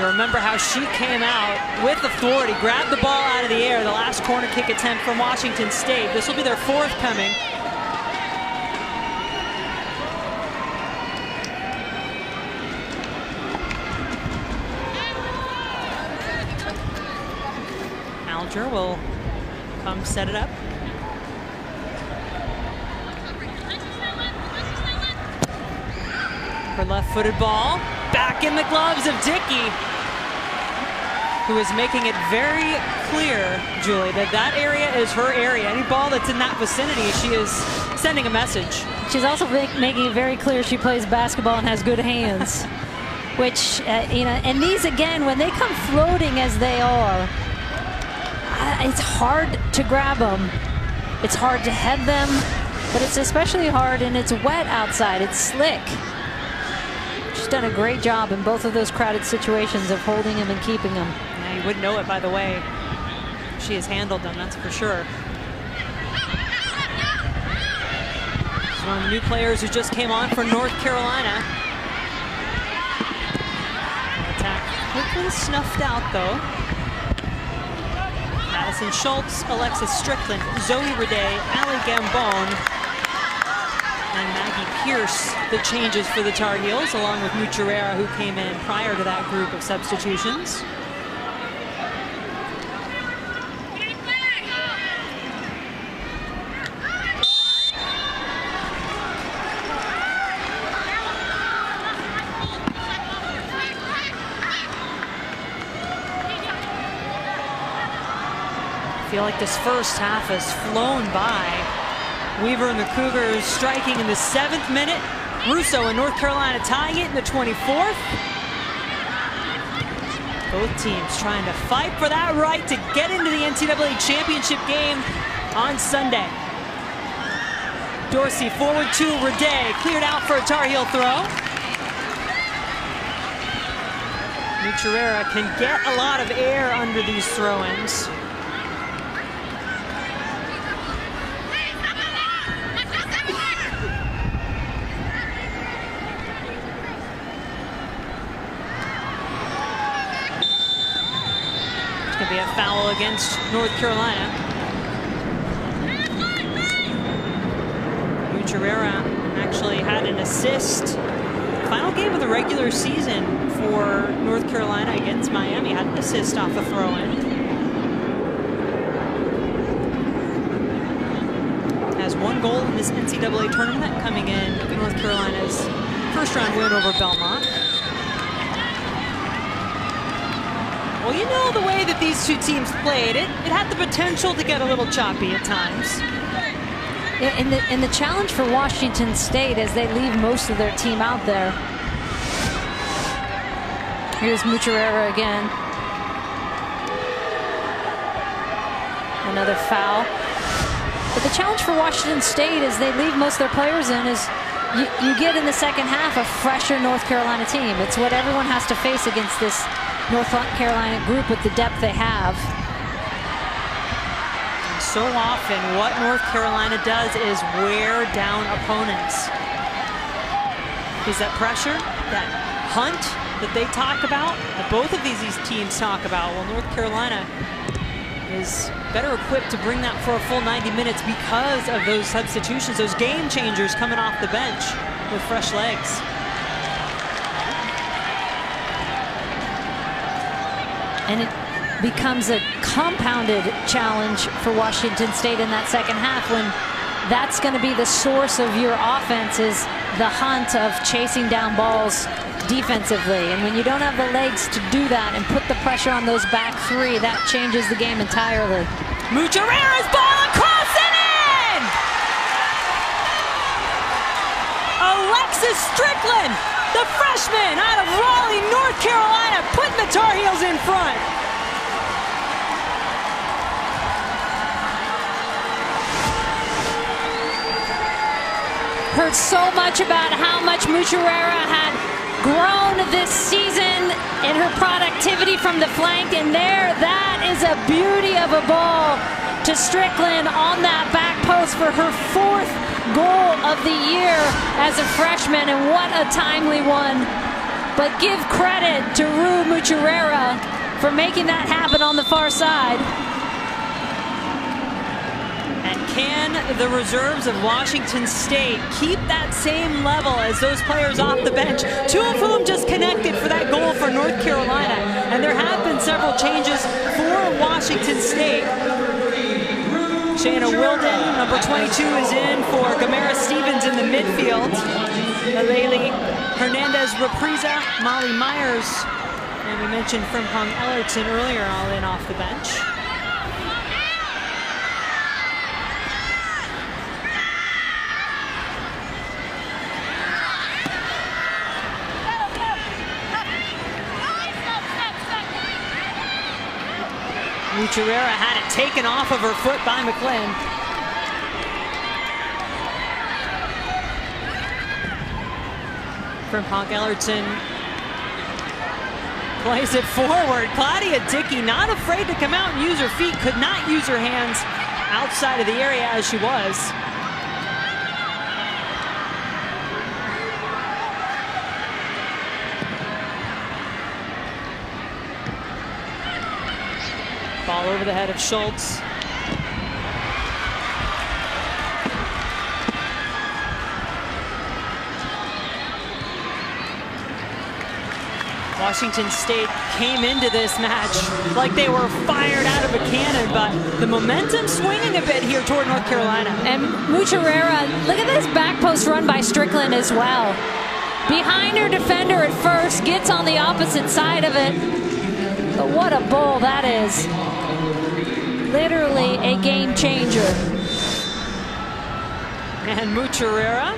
You remember how she came out with authority, grabbed the ball out of the air, the last corner kick attempt from Washington State. This will be their fourth coming. Will come set it up. Her left-footed ball back in the gloves of Dickey, who is making it very clear, Julie, that that area is her area. Any ball that's in that vicinity, she is sending a message. She's also making it very clear she plays basketball and has good hands. Which, uh, you know, and these again, when they come floating as they are, it's hard to grab them. It's hard to head them, but it's especially hard and it's wet outside. It's slick She's done a great job in both of those crowded situations of holding him and keeping him. Yeah, you wouldn't know it by the way she has handled them, that's for sure. She's one of the new players who just came on for North Carolina. Attack quickly snuffed out though. Madison Schultz, Alexis Strickland, Zoe Redei, Aleigh Gambone, and Maggie Pierce the changes for the Tar Heels, along with Mucherera, who came in prior to that group of substitutions. Feel like this first half has flown by. Weaver and the Cougars striking in the seventh minute. Russo and North Carolina tying it in the 24th. Both teams trying to fight for that right to get into the NCAA championship game on Sunday. Dorsey forward to Redei, cleared out for a Tar Heel throw. Mucherera can get a lot of air under these throw-ins. be a foul against North Carolina. Mucherera actually had an assist. Final game of the regular season for North Carolina against Miami had an assist off a throw-in. Has one goal in this NCAA tournament coming in North Carolina's first round win over Belmont. Well, you know the way that these two teams played, it, it had the potential to get a little choppy at times. Yeah, and, the, and the challenge for Washington State as they leave most of their team out there. Here's Mucherera again. Another foul. But the challenge for Washington State as they leave most of their players in is you, you get in the second half a fresher North Carolina team. It's what everyone has to face against this North Carolina group with the depth they have. So often what North Carolina does is wear down opponents. Is that pressure, that hunt that they talk about, that both of these, these teams talk about? Well, North Carolina is better equipped to bring that for a full 90 minutes because of those substitutions, those game changers coming off the bench with fresh legs. And it becomes a compounded challenge for Washington State in that second half when that's going to be the source of your offense is the hunt of chasing down balls defensively. And when you don't have the legs to do that and put the pressure on those back three, that changes the game entirely. Mucherera's ball across and in! Alexis Strickland the freshman out of Raleigh, North Carolina, putting the Tar Heels in front. Heard so much about how much Mucherera had grown this season in her productivity from the flank, and there, that is a beauty of a ball to Strickland on that back post for her fourth goal of the year as a freshman, and what a timely one. But give credit to Ru Mucherera for making that happen on the far side. And can the reserves of Washington State keep that same level as those players off the bench, two of whom just connected for that goal for North Carolina? And there have been several changes for Washington State. Shanna Wilden, number 22, is in for Gomera Stevens in the midfield. Aleli Hernandez Represa, Molly Myers, and we mentioned Frimpong Ellertson earlier, all in off the bench. Mucherera had it taken off of her foot by McLean. Frimpong Ellertson plays it forward. Claudia Dickey not afraid to come out and use her feet, could not use her hands outside of the area as she was. Over the head of Schultz. Washington State came into this match like they were fired out of a cannon, but the momentum swinging a bit here toward North Carolina. And Mucherera, look at this back post run by Strickland as well. Behind her defender at first, gets on the opposite side of it. But what a bowl that is. Literally a game changer. And Mucherera,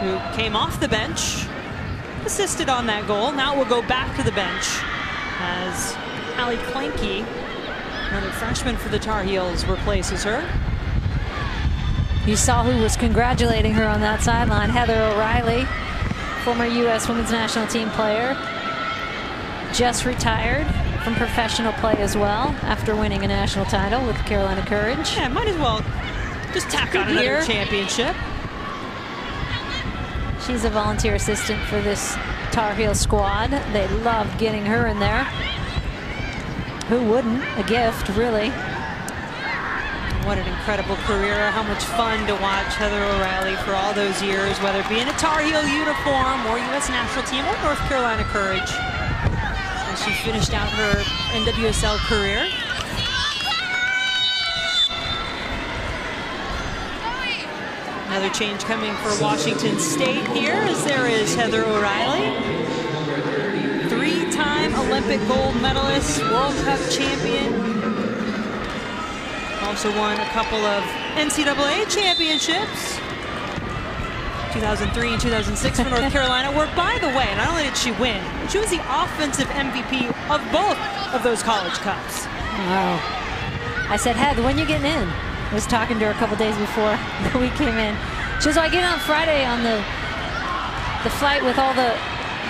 who came off the bench, assisted on that goal. Now we'll go back to the bench as Allie Klenke, another freshman for the Tar Heels, replaces her. You saw who was congratulating her on that sideline, Heather O'Reilly, former U.S. Women's National Team player, just retired from professional play as well after winning a national title with Carolina Courage. Yeah, might as well just tack on another year. championship. She's a volunteer assistant for this Tar Heel squad. They love getting her in there. Who wouldn't? A gift, really. What an incredible career. How much fun to watch Heather O'Reilly for all those years, whether it be in a Tar Heel uniform or U.S. national team or North Carolina Courage. As she finished out her NWSL career. Another change coming for Washington State here as there is Heather O'Reilly. Three-time Olympic gold medalist, World Cup champion. Also won a couple of NCAA championships. 2003 and 2006 for North Carolina, where, by the way, not only did she win, she was the offensive MVP of both of those college cups. Wow. I said, Heather, when you getting in? I was talking to her a couple days before we came in. She was like, I get on Friday on the the flight with all the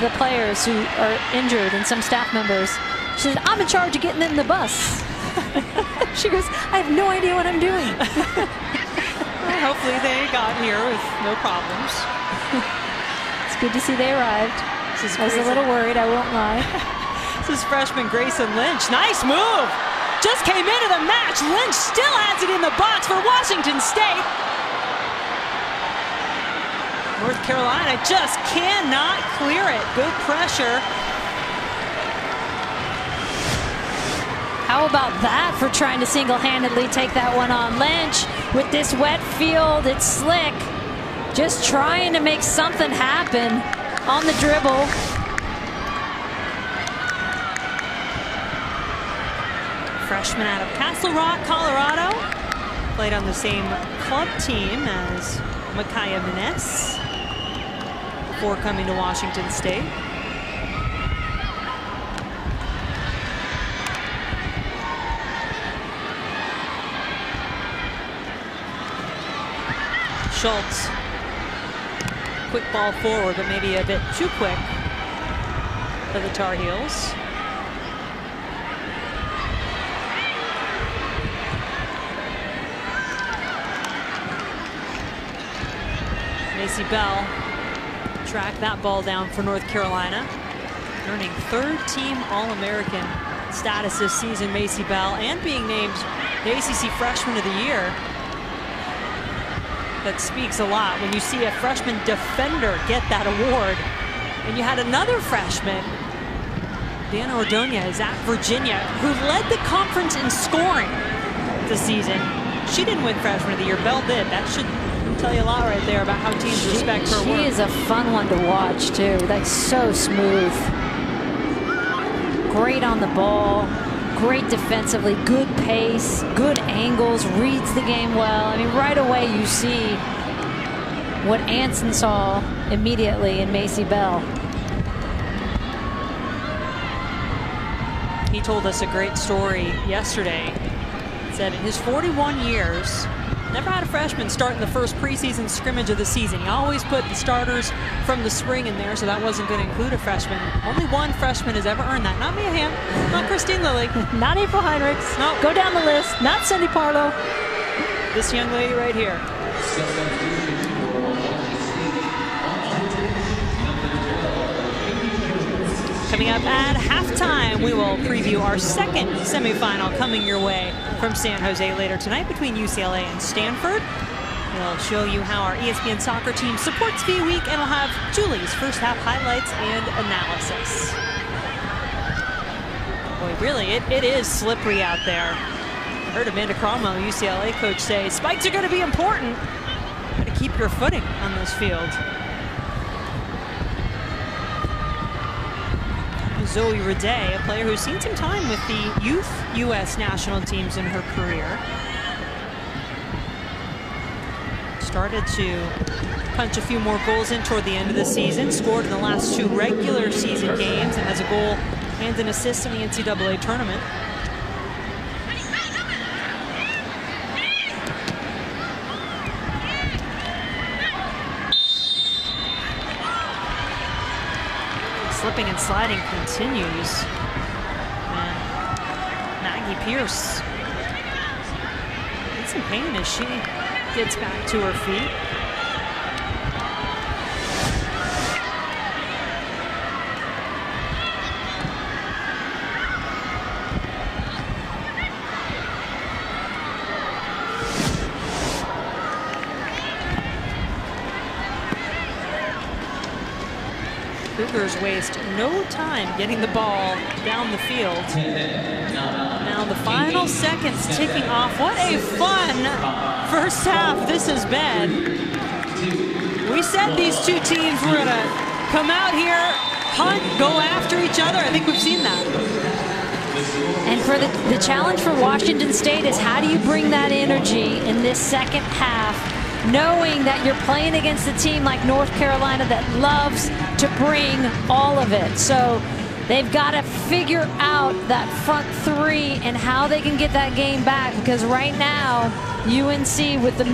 the players who are injured and some staff members. She said, I'm in charge of getting them the bus. she goes, I have no idea what I'm doing. Hopefully they got here with no problems. It's good to see they arrived. I was a little worried, I won't lie. This is freshman Grayson Lynch. Nice move. Just came into the match. Lynch still has it in the box for Washington State. North Carolina just cannot clear it. Good pressure. How about that for trying to single-handedly take that one on? Lynch with this wet field, it's slick. Just trying to make something happen on the dribble. Freshman out of Castle Rock, Colorado. Played on the same club team as Micaiah Minniss before coming to Washington State. Schultz. Quick ball forward, but maybe a bit too quick for the Tar Heels. Maycee Bell tracked that ball down for North Carolina, earning third team All-American status this season, Maycee Bell, and being named the ACC Freshman of the Year. That speaks a lot when you see a freshman defender get that award. And you had another freshman, Diana Ordonez at Virginia, who led the conference in scoring this season. She didn't win Freshman of the Year. Bell did. That should tell you a lot right there about how teams respect her she work. is a fun one to watch too. That's so smooth. Great on the ball. Great defensively. Good pace. Good angles. Reads the game well. I mean, right away you see what Anson saw immediately in Maycee Bell. He told us a great story yesterday. Said in his 41 years never had a freshman start in the first preseason scrimmage of the season. He always put the starters from the spring in there, so that wasn't going to include a freshman. Only one freshman has ever earned that. Not Mia Hamm, not Kristine Lilly. not April Heinrichs. No. Go down the list. Not Cindy Parlow. This young lady right here. Coming up at halftime, we will preview our second semifinal coming your way from San Jose later tonight between UCLA and Stanford. We'll show you how our ESPN soccer team supports V Week, and we'll have Julie's first half highlights and analysis. Boy, really, it, it is slippery out there. I heard Amanda Cromwell, UCLA coach, say spikes are going to be important. Got to keep your footing on this field. Zoe Redei, a player who's seen some time with the youth U.S. national teams in her career. Started to punch a few more goals in toward the end of the season, scored in the last two regular season games, and has a goal and an assist in the NCAA tournament. slipping and sliding continues. And Maggie Pierce in some pain as she gets back to her feet. Cougars waste no time getting the ball down the field. Now the final seconds ticking off. What a fun first half this has been. We said these two teams were going to come out here, hunt, go after each other. I think we've seen that. And for the, the challenge for Washington State is how do you bring that energy in this second half knowing that you're playing against a team like North Carolina that loves to bring all of it. So they've got to figure out that front three and how they can get that game back because right now, UNC with the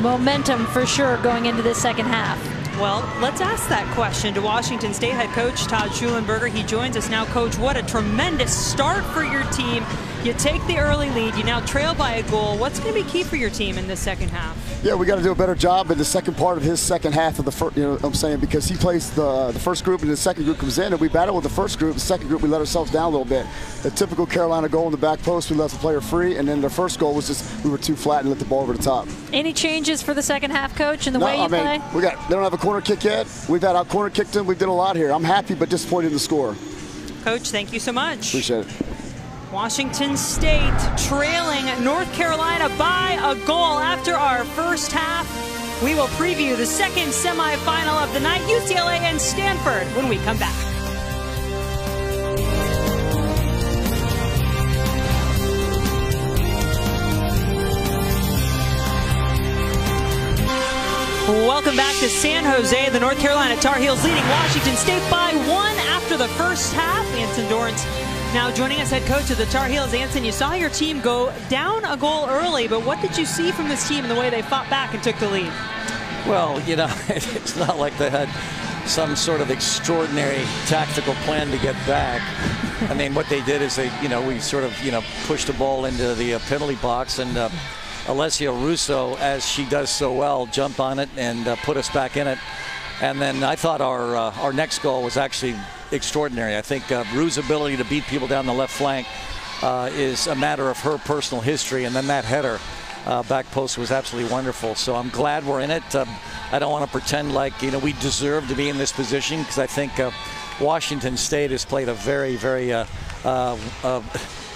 momentum for sure going into the second half. Well, let's ask that question to Washington State head coach Todd Shulenberger. He joins us now. Coach, what a tremendous start for your team. You take the early lead. You now trail by a goal. What's going to be key for your team in this second half? Yeah, we got to do a better job in the second part of his second half of the first. You know, what I'm saying because he plays the the first group and the second group comes in, and we battle with the first group. The second group, we let ourselves down a little bit. The typical Carolina goal in the back post, we left the player free, and then the first goal was just we were too flat and let the ball over the top. Any changes for the second half, coach, in the no, way you I mean, play? We got they don't have a corner kick yet. We've had our corner kicked in. We did a lot here. I'm happy, but disappointed in the score. Coach, thank you so much. Appreciate it. Washington State trailing North Carolina by a goal after our first half. We will preview the second semifinal of the night, UCLA and Stanford, when we come back. Welcome back to San Jose. The North Carolina Tar Heels leading Washington State by one after the first half. Anson Dorrance now joining us, head coach of the Tar Heels. Anson, you saw your team go down a goal early, but what did you see from this team in the way they fought back and took the lead? Well, you know, it's not like they had some sort of extraordinary tactical plan to get back. I mean, what they did is they, you know, we sort of, you know, pushed the ball into the uh, penalty box and uh, Alessia Russo, as she does so well, jumped on it and uh, put us back in it. And then I thought our uh, our next goal was actually extraordinary. I think uh, Ru's ability to beat people down the left flank uh, is a matter of her personal history. And then that header uh, back post was absolutely wonderful. So I'm glad we're in it. Um, I don't want to pretend like, you know, we deserve to be in this position because I think uh, Washington State has played a very, very uh,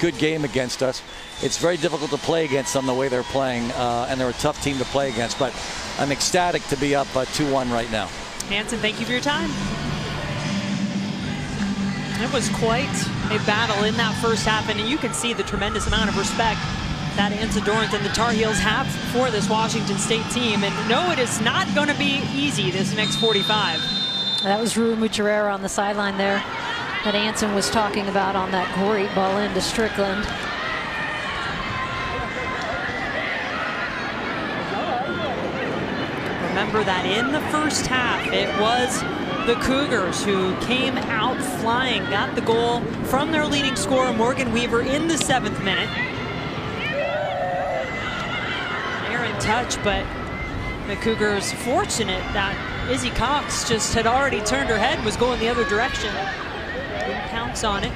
good game against us. It's very difficult to play against them the way they're playing, and they're a tough team to play against. But I'm ecstatic to be up 2-1 right now. Anson, thank you for your time. It was quite a battle in that first half, and you can see the tremendous amount of respect that Anson Dorrance and the Tar Heels have for this Washington State team. And no, it is not going to be easy this next 45. That was Ru Mucherera on the sideline there that Anson was talking about on that great ball into Strickland. Remember that in the first half, it was the Cougars who came out flying, got the goal from their leading scorer, Morgan Weaver, in the seventh minute. They're in touch, but the Cougars fortunate that Izzy Cox just had already turned her head, was going the other direction. Didn't pounce on it.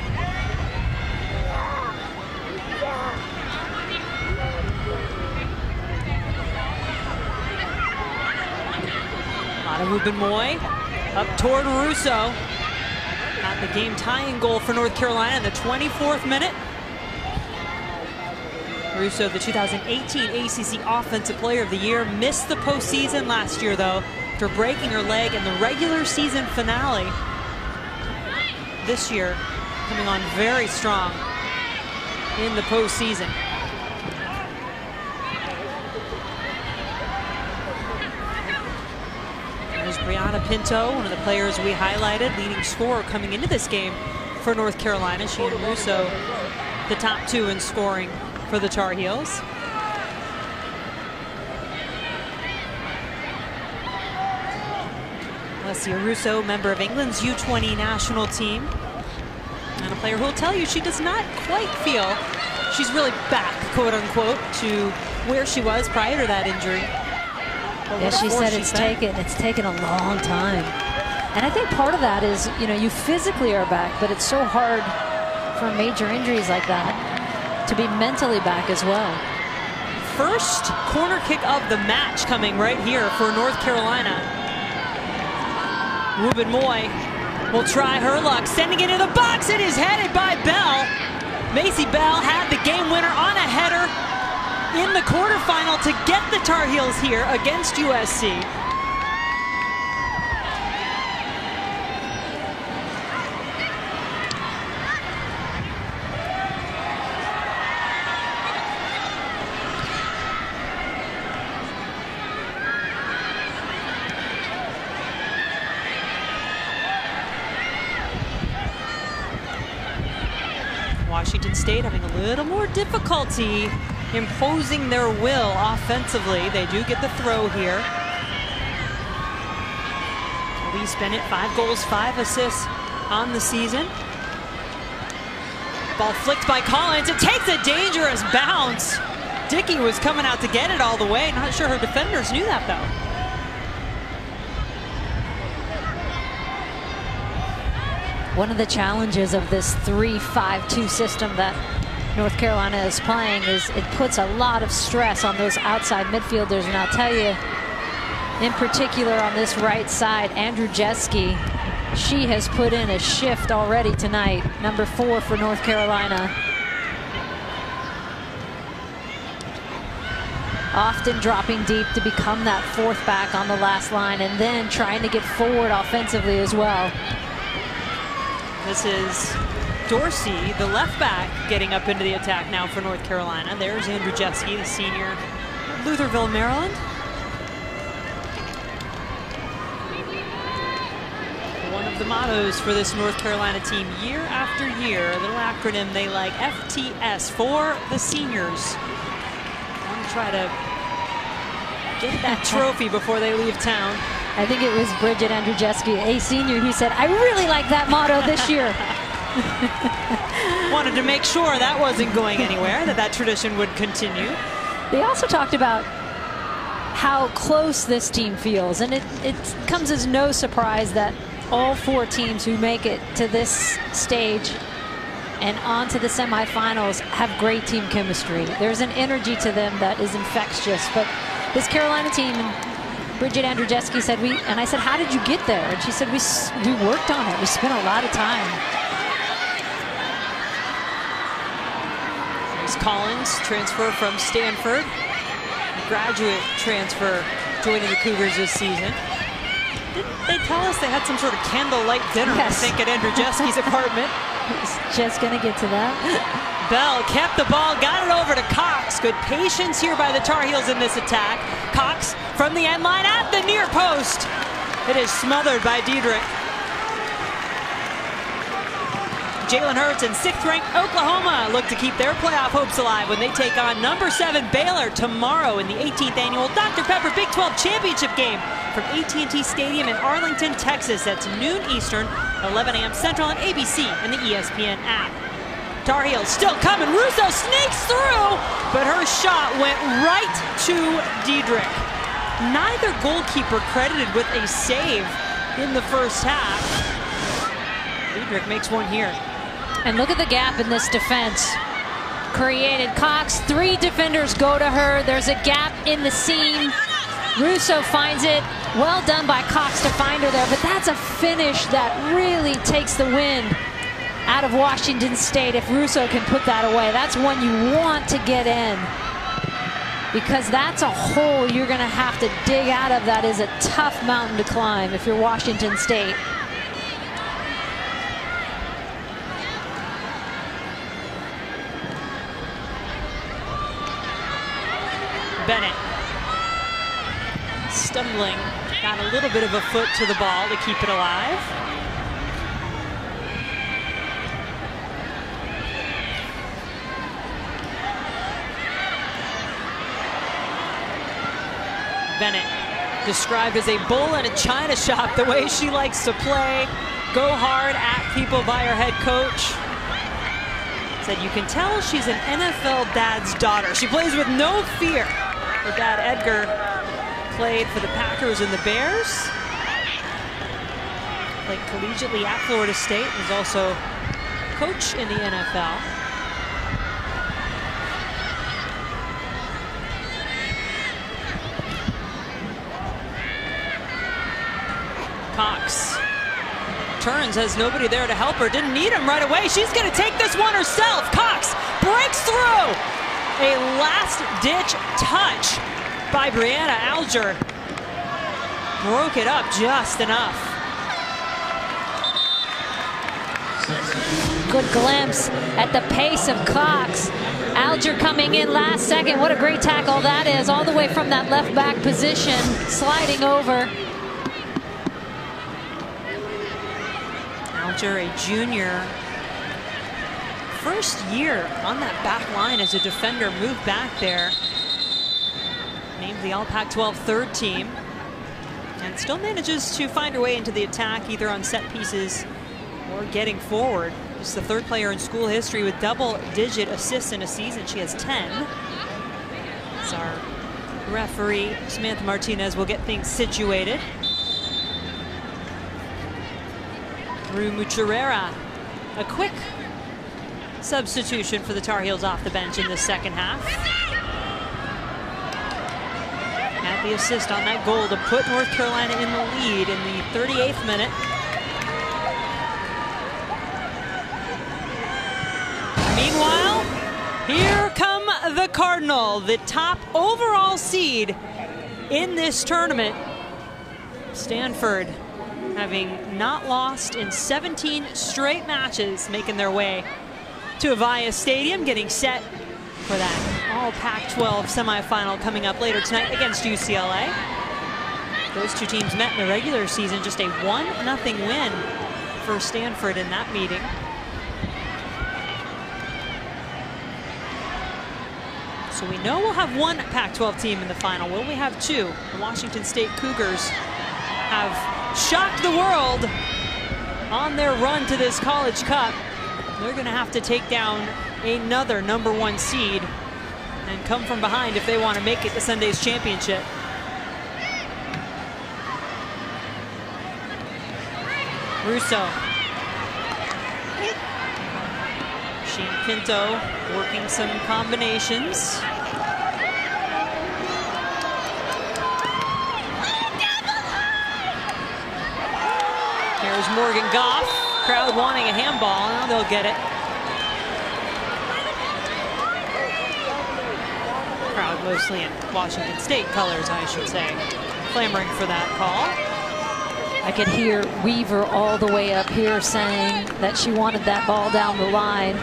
Wubben-Moy up toward Russo. Got the game tying goal for North Carolina in the 24th minute. Russo, the 2018 ACC Offensive Player of the Year, missed the postseason last year, though, after breaking her leg in the regular season finale. This year, coming on very strong in the postseason. Brianna Pinto, one of the players we highlighted, leading scorer coming into this game for North Carolina. She and Russo, the top two in scoring for the Tar Heels. Alessia Russo, member of England's U20 national team. And a player who will tell you she does not quite feel she's really back, quote unquote, to where she was prior to that injury. Yeah, she said it's taken it's taken a long time. And I think part of that is, you know, you physically are back, but it's so hard for major injuries like that to be mentally back as well. First corner kick of the match coming right here for North Carolina. Wubben-Moy will try her luck, sending it in the box. It is headed by Bell. Maycee Bell had the game winner on a header in the quarterfinal to get the Tar Heels here against USC. Washington State having a little more difficulty imposing their will offensively. They do get the throw here. Elise Bennett, five goals, five assists on the season. Ball flicked by Collins. It takes a dangerous bounce. Dickey was coming out to get it all the way. Not sure her defenders knew that, though. One of the challenges of this 3-5-2 system that North Carolina is playing is it puts a lot of stress on those outside midfielders. And I'll tell you, in particular on this right side, Andrzejewski, she has put in a shift already tonight. Number four for North Carolina. Often dropping deep to become that fourth back on the last line and then trying to get forward offensively as well. This is Dorsey, the left back, getting up into the attack now for North Carolina. There's Andrzejewski, the senior, at Lutherville, Maryland. One of the mottos for this North Carolina team year after year, a little acronym they like, FTS, for the seniors. Want to try to get that trophy before they leave town. I think it was Bridget Andrzejewski, a senior, who said, I really like that motto this year. Wanted to make sure that wasn't going anywhere, that that tradition would continue. They also talked about how close this team feels, and it, it comes as no surprise that all four teams who make it to this stage and on to the semifinals have great team chemistry. There's an energy to them that is infectious, but this Carolina team, Bridget Andrzejewski said, we, and I said, how did you get there? And she said, we, we worked on it. We spent a lot of time. Collins, transfer from Stanford. Graduate transfer joining the Cougars this season. Didn't they tell us they had some sort of candlelight dinner, yes. I think, at Andrzejewski's apartment? Just going to get to that. Bell kept the ball, got it over to Cox. Good patience here by the Tar Heels in this attack. Cox from the end line at the near post. It is smothered by Dederick. Jalen Hurts and sixth-ranked Oklahoma look to keep their playoff hopes alive when they take on number seven Baylor tomorrow in the 18th annual Dr. Pepper Big 12 Championship game from AT&T Stadium in Arlington, Texas. That's noon Eastern, 11 a.m. Central on ABC and the ESPN app. Tar Heels still coming. Russo sneaks through, but her shot went right to Dederick. Neither goalkeeper credited with a save in the first half. Dederick makes one here. And look at the gap in this defense. Created Cox, three defenders go to her. There's a gap in the seam. Russo finds it. Well done by Cox to find her there, but that's a finish that really takes the wind out of Washington State if Russo can put that away. That's one you want to get in because that's a hole you're going to have to dig out of. That is a tough mountain to climb if you're Washington State. Bennett stumbling, got a little bit of a foot to the ball to keep it alive. Bennett described as a bull in a china shop, the way she likes to play, go hard at people by her head coach. Said you can tell she's an NFL dad's daughter. She plays with no fear. Her dad, Edgar, played for the Packers and the Bears. Played collegiately at Florida State. Was also coach in the NFL. Cox turns, has nobody there to help her. Didn't need him right away. She's going to take this one herself. Cox breaks through. A last-ditch touch by Brianna Alger. Broke it up just enough. Good glimpse at the pace of Cox. Alger coming in last second. What a great tackle that is. All the way from that left back position, sliding over. Alger, a junior. First year on that back line as a defender, moved back there. Named the All Pac-12 third team. And still manages to find her way into the attack, either on set pieces or getting forward. She's the third player in school history with double-digit assists in a season. She has 10. As our referee, Samantha Martinez, will get things situated. Ru Mucherera, a quick substitution for the Tar Heels off the bench in the second half. Had the assist on that goal to put North Carolina in the lead in the 38th minute. Meanwhile, here come the Cardinal, the top overall seed in this tournament. Stanford having not lost in 17 straight matches, making their way to Avaya Stadium, getting set for that all Pac-12 semifinal coming up later tonight against UCLA. Those two teams met in the regular season, just a 1-0 win for Stanford in that meeting. So we know we'll have one Pac-12 team in the final. Will we have two? The Washington State Cougars have shocked the world on their run to this College Cup. They're going to have to take down another number one seed and come from behind if they want to make it to Sunday's championship. Russo. Shane Pinto working some combinations. Here's Morgan Goff. Crowd wanting a handball. Now they'll get it. Crowd mostly in Washington State colors, I should say, clamoring for that call. I could hear Weaver all the way up here saying that she wanted that ball down the line.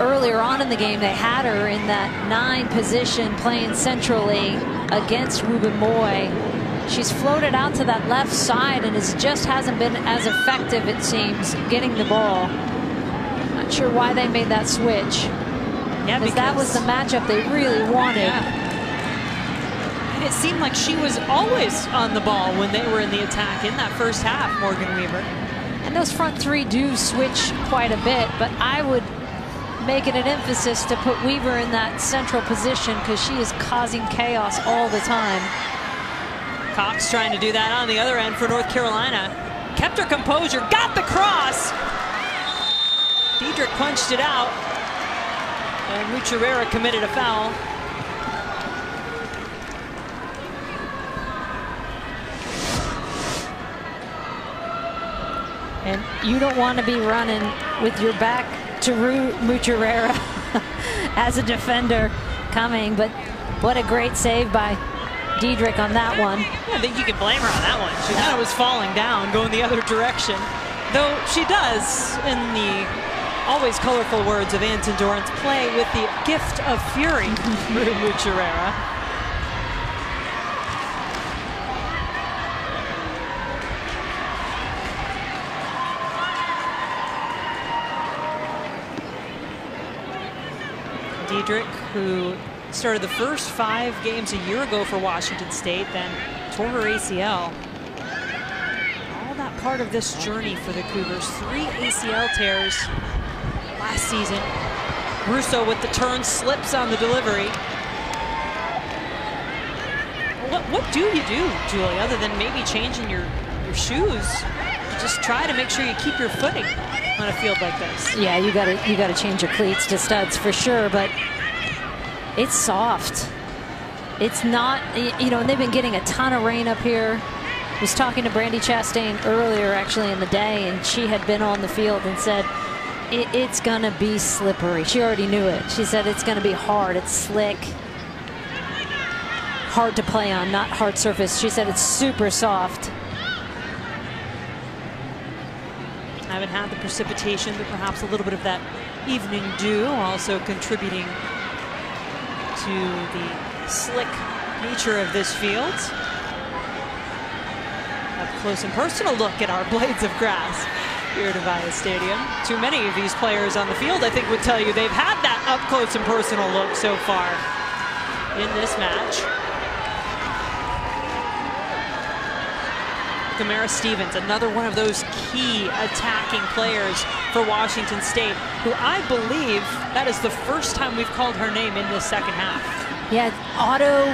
Earlier on in the game, they had her in that nine position playing centrally against Wubben-Moy. She's floated out to that left side and it just hasn't been as effective, it seems, getting the ball. Not sure why they made that switch. Yeah, because that was the matchup they really wanted. Yeah. And it seemed like she was always on the ball when they were in the attack in that first half, Morgan Weaver. And those front three do switch quite a bit, but I would make it an emphasis to put Weaver in that central position because she is causing chaos all the time. Cox trying to do that on the other end for North Carolina. Kept her composure, got the cross. Dederick punched it out. And Mucherera committed a foul. And you don't want to be running with your back to Ru Mucherera as a defender coming, but what a great save by Dederick on that one. I think you can blame her on that one. She kind of was falling down, going the other direction. Though she does, in the always colorful words of Anson Dorrance, play with the gift of fury, Mucherera. Dederick, who started the first five games a year ago for Washington State, then tore her ACL. All that part of this journey for the Cougars. Three ACL tears last season. Russo with the turn slips on the delivery. What, what do you do, Julie, other than maybe changing your, your shoes? Just try to make sure you keep your footing on a field like this. Yeah, you got to you got to change your cleats to studs for sure, but it's soft. It's not, you know, and they've been getting a ton of rain up here. I was talking to Brandi Chastain earlier, actually, in the day, and she had been on the field and said, it, it's going to be slippery. She already knew it. She said it's going to be hard. It's slick. Hard to play on, not hard surface. She said it's super soft. I haven't had the precipitation, but perhaps a little bit of that evening dew also contributing to the slick nature of this field. Up close and personal look at our blades of grass here at Avaya Stadium. Too many of these players on the field, I think, would tell you they've had that up close and personal look so far in this match. Gomera Stevens, another one of those key attacking players for Washington State, who I believe that is the first time we've called her name in this second half. Yeah, Otto,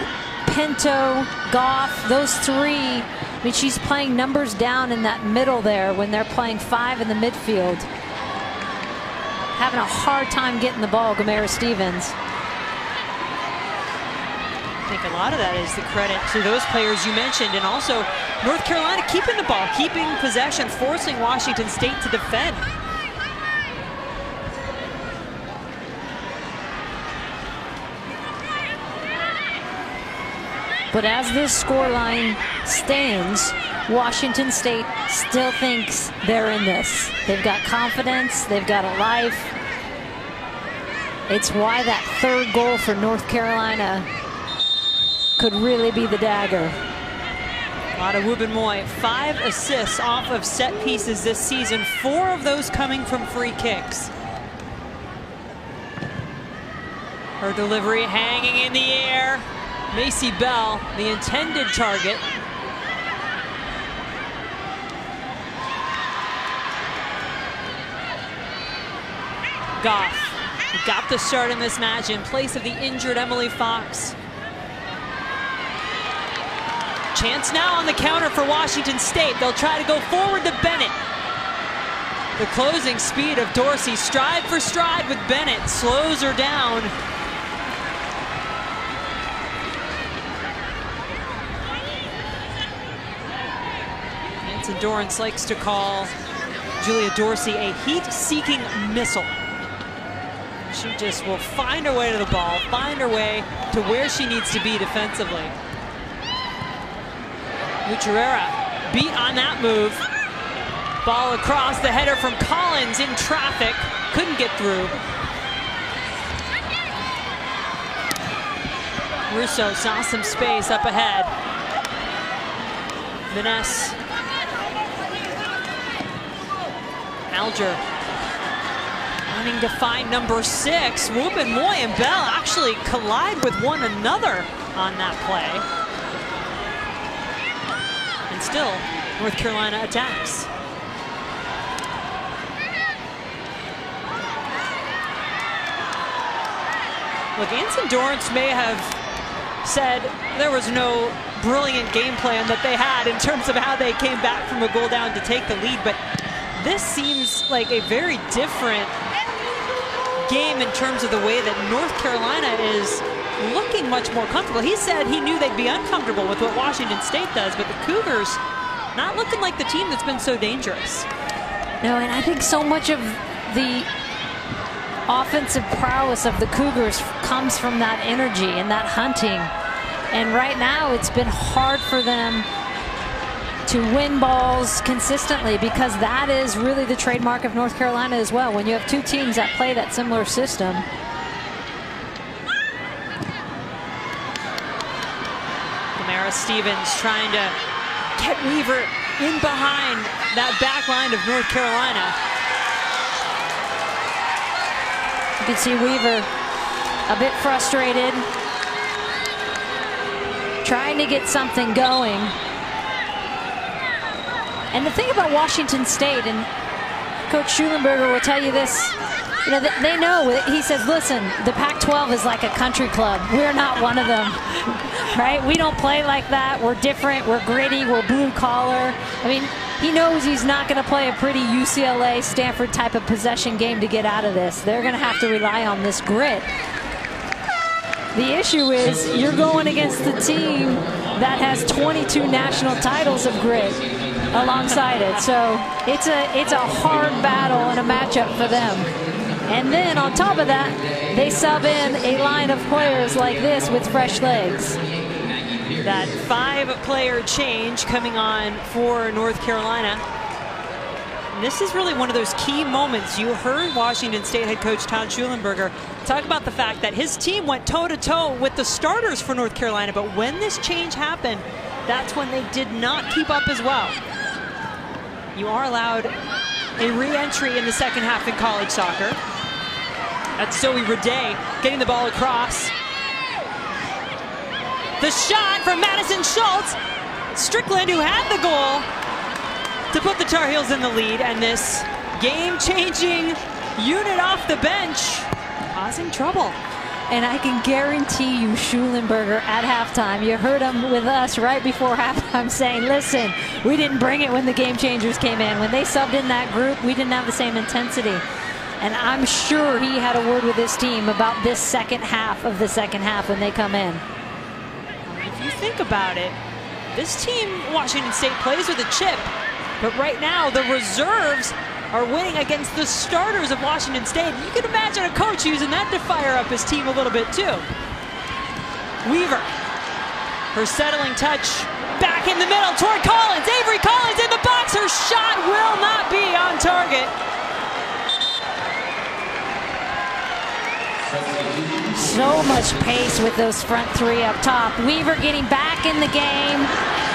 Pinto, Goff, those three. I mean, she's playing numbers down in that middle there when they're playing five in the midfield. Having a hard time getting the ball, Gomera Stevens. I think a lot of that is the credit to those players you mentioned and also North Carolina keeping the ball, keeping possession, forcing Washington State to defend. But as this scoreline stands, Washington State still thinks they're in this. They've got confidence, they've got a life. It's why that third goal for North Carolina could really be the dagger. Lotte Wubben-Moy, five assists off of set pieces this season, four of those coming from free kicks. Her delivery hanging in the air. Maycee Bell, the intended target. Goff got the start in this match in place of the injured Emily Fox. Chance now on the counter for Washington State. They'll try to go forward to Bennett. The closing speed of Dorsey, stride for stride with Bennett, slows her down. Dorrance likes to call Julia Dorsey a heat-seeking missile. She just will find her way to the ball, find her way to where she needs to be defensively. Mucherera beat on that move. Ball across, the header from Collins in traffic. Couldn't get through. Russo saw some space up ahead. Minniss. Alger running to find number six. Wubben-Moy and Bell actually collide with one another on that play. And still, North Carolina attacks. Look, Anson Dorrance may have said there was no brilliant game plan that they had in terms of how they came back from a goal down to take the lead, but this seems like a very different game in terms of the way that North Carolina is looking much more comfortable. He said he knew they'd be uncomfortable with what Washington State does, but the Cougars not looking like the team that's been so dangerous. No, and I think so much of the offensive prowess of the Cougars comes from that energy and that hunting. And right now, it's been hard for them to win balls consistently because that is really the trademark of North Carolina as well. When you have two teams that play that similar system. Gomera Stevens trying to get Weaver in behind that back line of North Carolina. You can see Weaver a bit frustrated, trying to get something going. And the thing about Washington State, and Coach Shulenberger will tell you this, you know, they know, he says, listen, the Pac-12 is like a country club. We're not one of them, right? We don't play like that. We're different. We're gritty. We're blue collar. I mean, he knows he's not going to play a pretty UCLA, Stanford type of possession game to get out of this. They're going to have to rely on this grit. The issue is you're going against the team that has 22 national titles of grit alongside it. So it's a it's a hard battle and a matchup for them. And then on top of that, they sub in a line of players like this with fresh legs that five-player change coming on for North Carolina. And this is really one of those key moments. You heard Washington State head coach Todd Shulenberger talk about the fact that his team went toe-to-toe -to -toe with the starters for North Carolina, but when this change happened, that's when they did not keep up as well. You are allowed a re-entry in the second half in college soccer. That's Zoe Redei getting the ball across. The shot from Madison Schultz. Strickland, who had the goal to put the Tar Heels in the lead, and this game-changing unit off the bench causing trouble. And I can guarantee you Shulenberger at halftime, you heard him with us right before halftime saying, listen, we didn't bring it when the game changers came in. When they subbed in that group, we didn't have the same intensity. And I'm sure he had a word with his team about this second half of the second half when they come in If you think about it, this team, Washington State, plays with a chip. But right now, the reserves are winning against the starters of Washington State. You can imagine a coach using that to fire up his team a little bit too. Weaver, her settling touch back in the middle toward Collins. Avery Collins in the box. Her shot will not be on target. So much pace with those front three up top. Weaver getting back in the game.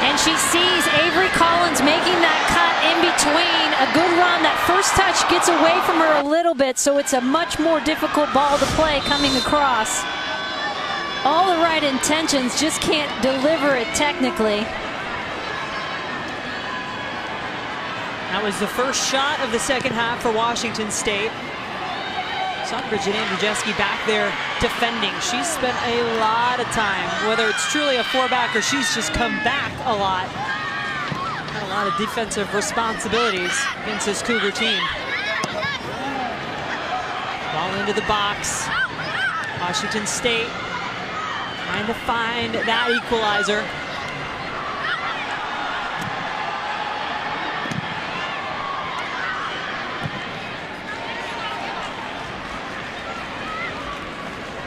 And she sees Avery Collins making that cut in between. A good run. That first touch gets away from her a little bit, so it's a much more difficult ball to play coming across. All the right intentions, just can't deliver it technically. That was the first shot of the second half for Washington State. Stockbridge and Andrzejewski back there defending. She's spent a lot of time, whether it's truly a four-back or she's just come back a lot. Had a lot of defensive responsibilities against this Cougar team. Ball into the box. Washington State trying to find that equalizer.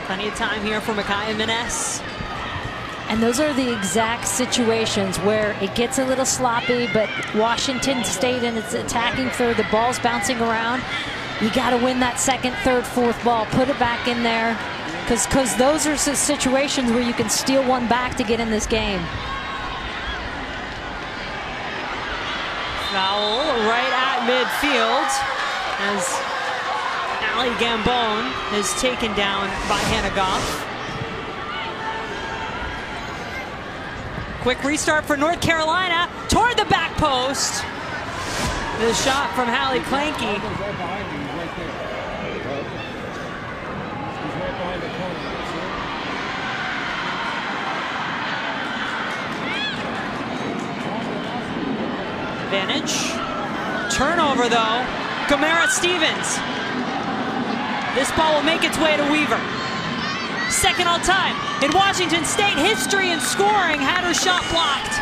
Plenty of time here for Micaiah Minniss. And those are the exact situations where it gets a little sloppy, but Washington State and its attacking third, the ball's bouncing around. You got to win that second, third, fourth ball. Put it back in there because because those are situations where you can steal one back to get in this game. Foul right at midfield as Aleigh Gambone is taken down by Hannah Goff. Quick restart for North Carolina toward the back post. The shot from Hallie Clanky. Advantage. Turnover though. Gomera Stevens. This ball will make its way to Weaver. Second all time in Washington State history in scoring had her shot blocked.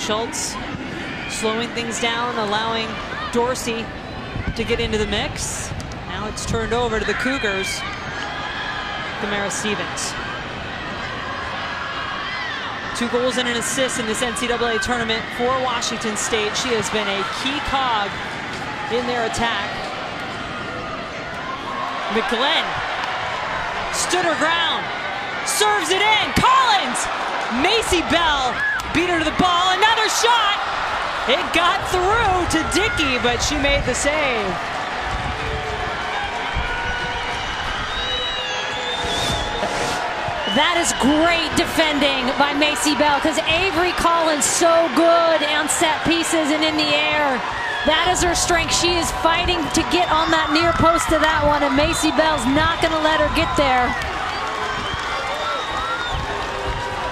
Schultz slowing things down, allowing Dorsey to get into the mix. Now it's turned over to the Cougars. Gomera Stevens. Two goals and an assist in this NCAA tournament for Washington State. She has been a key cog in their attack. McGlenn stood her ground, serves it in. Collins, Maycee Bell beat her to the ball. Another shot. It got through to Dickey, but she made the save. That is great defending by Maycee Bell because Avery Collins so good on set pieces and in the air. That is her strength. She is fighting to get on that near post to that one, and Maycee Bell's not going to let her get there.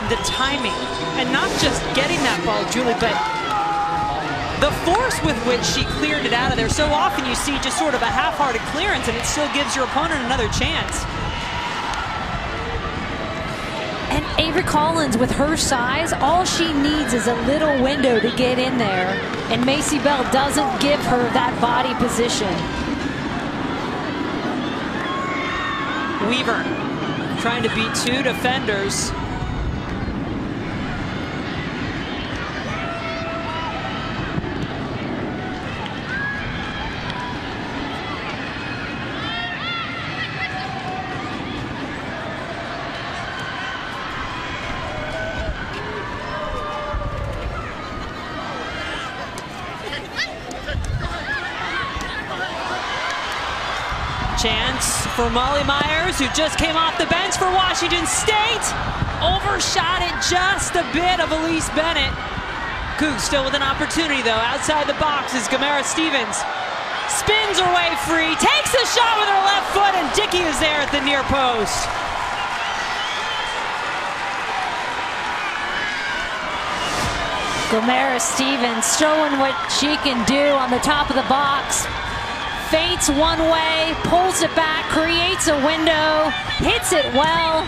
The timing, and not just getting that ball, Julie, but the force with which she cleared it out of there. So often you see just sort of a half-hearted clearance, and it still gives your opponent another chance. Avery Collins, with her size, all she needs is a little window to get in there. And Maycee Bell doesn't give her that body position. Weaver trying to beat two defenders. Chance for Who just came off the bench for Washington State. Overshot it just a bit of Elise Bennett. Cougs still with an opportunity, though. Outside the box is Gomera Stevens. Spins her way free, takes the shot with her left foot, and Dickey is there at the near post. Gomera Stevens showing what she can do on the top of the box. Feints one way, pulls it back, creates a window, hits it well.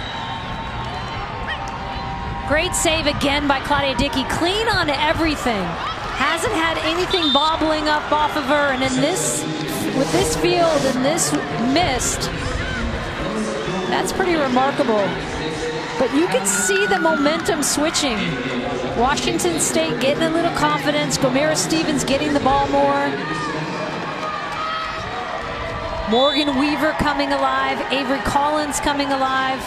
Great save again by Claudia Dickey. Clean on everything. Hasn't had anything bobbling up off of her. And in this, with this field and this mist, that's pretty remarkable. But you can see the momentum switching. Washington State getting a little confidence. Gomera Stevens getting the ball more. Morgan Weaver coming alive. Avery Collins coming alive.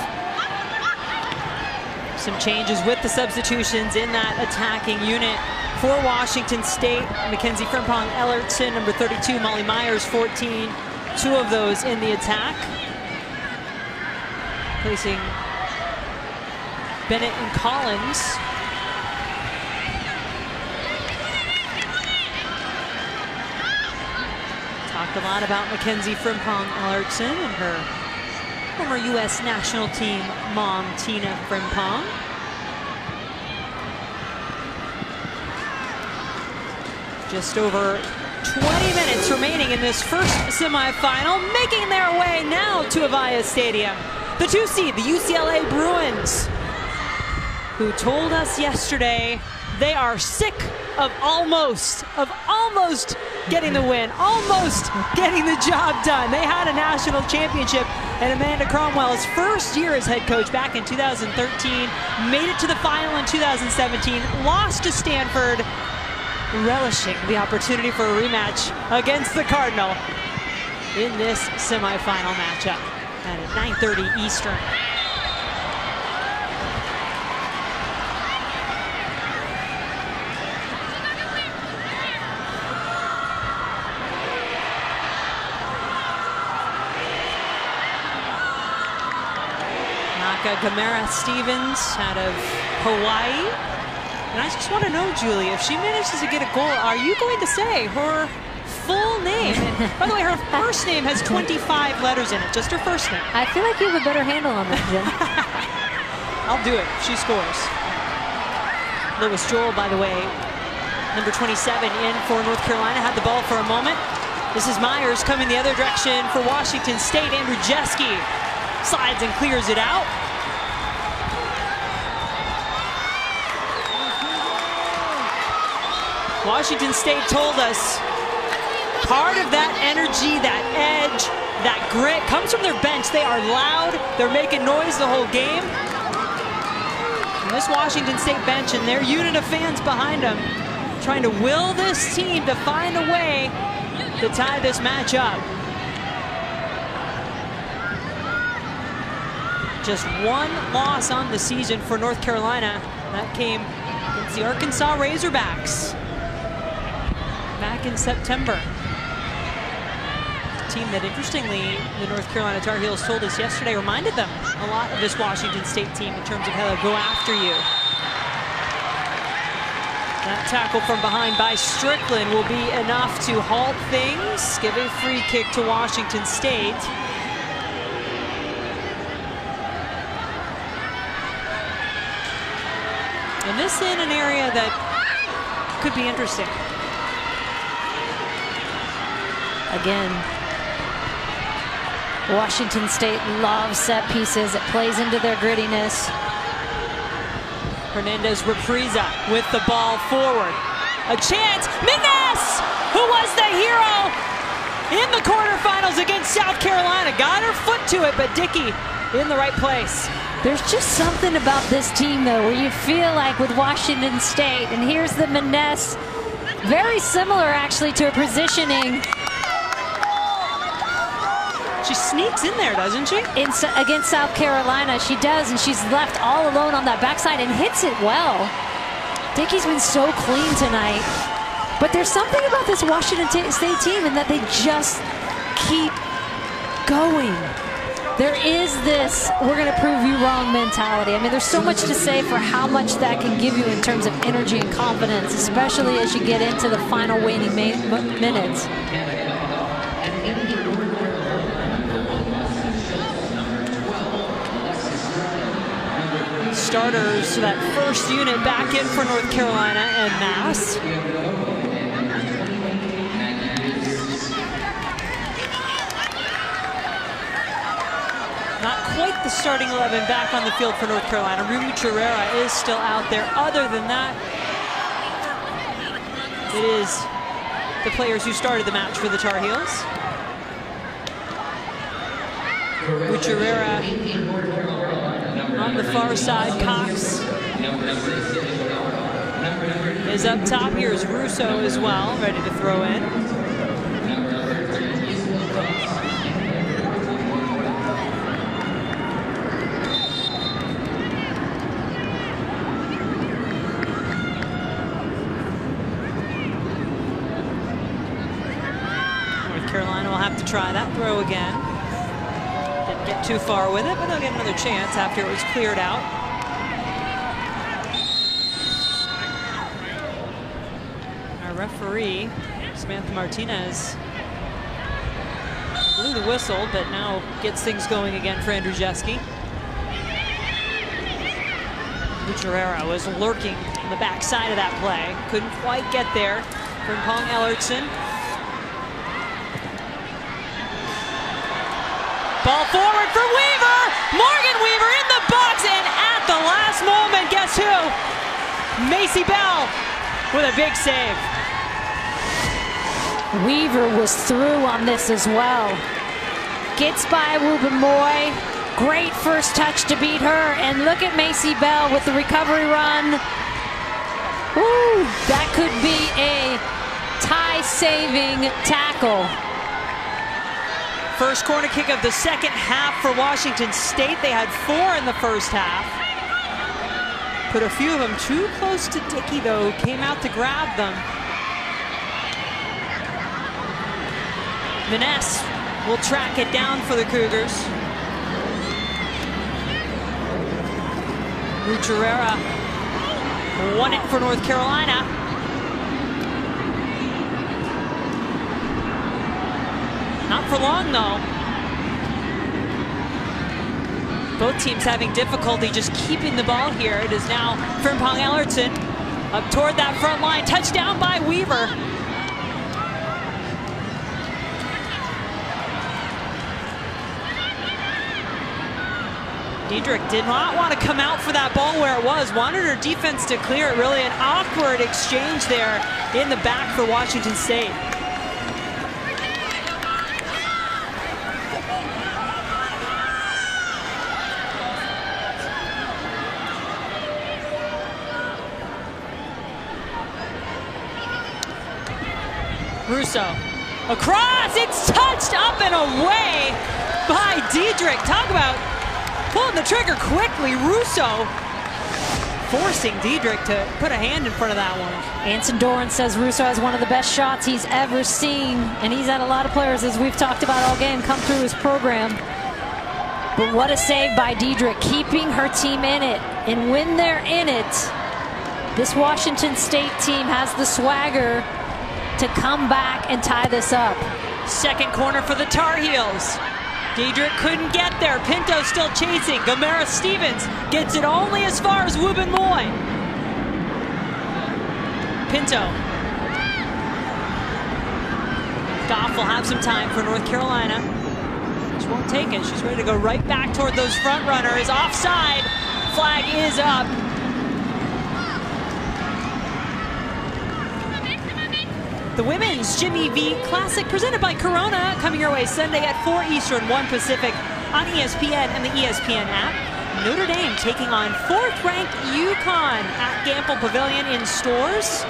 Some changes with the substitutions in that attacking unit for Washington State. Mackenzie Frimpong Ellertson, number 32, Molly Myers, 14. Two of those in the attack. Placing Bennett and Collins. Talked a lot about Mackenzie Frimpong Ellertson and her former U.S. national team mom, Tina Frimpong. Just over 20 minutes remaining in this first semifinal, making their way now to Avaya Stadium. The two seed, the UCLA Bruins, who told us yesterday they are sick of almost, of almost getting the win, almost getting the job done. They had a national championship, and Amanda Cromwell's first year as head coach back in 2013 made it to the final in 2017, lost to Stanford, relishing the opportunity for a rematch against the Cardinal in this semifinal matchup at 9.30 Eastern. Gomera Stevens out of Hawaii. And I just want to know, Julie, if she manages to get a goal, are you going to say her full name? by the way, her first name has 25 letters in it, just her first name. I feel like you have a better handle on that, Jim. I'll do it. She scores. Lois Joel, by the way, number 27 in for North Carolina, had the ball for a moment. This is Myers coming the other direction for Washington State. Andrzejewski slides and clears it out. Washington State told us part of that energy, that edge, that grit comes from their bench. They are loud. They're making noise the whole game. And this Washington State bench and their unit of fans behind them trying to will this team to find a way to tie this match up. Just one loss on the season for North Carolina. That came against the Arkansas Razorbacks back in September. A team that, interestingly, the North Carolina Tar Heels told us yesterday reminded them a lot of this Washington State team in terms of how they go after you. That tackle from behind by Strickland will be enough to halt things, give a free kick to Washington State. And this in an area that could be interesting. Again, Washington State loves set pieces. It plays into their grittiness. Hernandez Repreza with the ball forward. A chance. Minniss, who was the hero in the quarterfinals against South Carolina. Got her foot to it, but Dickey in the right place. There's just something about this team, though, where you feel like with Washington State, and here's the Minniss, very similar actually to her positioning she sneaks in there, doesn't she? In, against South Carolina, she does, and she's left all alone on that backside and hits it well. Dickey's been so clean tonight. But there's something about this Washington State team in that they just keep going. There is this, we're going to prove you wrong mentality. I mean, there's so much to say for how much that can give you in terms of energy and confidence, especially as you get into the final waning minutes. Starters, so that first unit back in for North Carolina and Mass. Not quite the starting 11 back on the field for North Carolina. Ru Mucherera is still out there. Other than that, it is the players who started the match for the Tar Heels. Mucherera the far side. Cox is up top. Here's Russo as well, ready to throw in. North Carolina will have to try that throw again get too far with it, but they'll get another chance after it was cleared out. Our referee, Samantha Martinez, blew the whistle, but now gets things going again for Andrew Jeske. Mucherera was lurking on the backside of that play. Couldn't quite get there. Frimpong Ellertson Ball forward for Weaver. Morgan Weaver in the box, and at the last moment, guess who? Maycee Bell with a big save. Weaver was through on this as well. Gets by Wubben-Moy. Great first touch to beat her. And look at Maycee Bell with the recovery run. Ooh, that could be a tie-saving tackle. First corner kick of the second half for Washington State. They had four in the first half. Put a few of them too close to Dickey, though. Came out to grab them. Minniss will track it down for the Cougars. Mucherera won it for North Carolina. Not for long, though. Both teams having difficulty just keeping the ball here. It is now Frimpong Ellertson up toward that front line. Touchdown by Weaver. Dederick did not want to come out for that ball where it was. Wanted her defense to clear it. Really an awkward exchange there in the back for Washington State. Russo. Across, it's touched up and away by Dederick. Talk about pulling the trigger quickly. Russo forcing Dederick to put a hand in front of that one. Anson Dorrance says Russo has one of the best shots he's ever seen, and he's had a lot of players, as we've talked about all game, come through his program. But what a save by Dederick, keeping her team in it. And when they're in it, this Washington State team has the swagger to come back and tie this up. Second corner for the Tar Heels. Dederick couldn't get there. Pinto still chasing. Gomera Stevens gets it only as far as Wubben Moy. Pinto. Goff will have some time for North Carolina. She won't take it. She's ready to go right back toward those front runners. Offside. Flag is up. The Women's Jimmy V Classic presented by Corona coming your way Sunday at 4 Eastern, 1 Pacific on ESPN and the ESPN app. Notre Dame taking on fourth-ranked UConn at Gampel Pavilion in Storrs.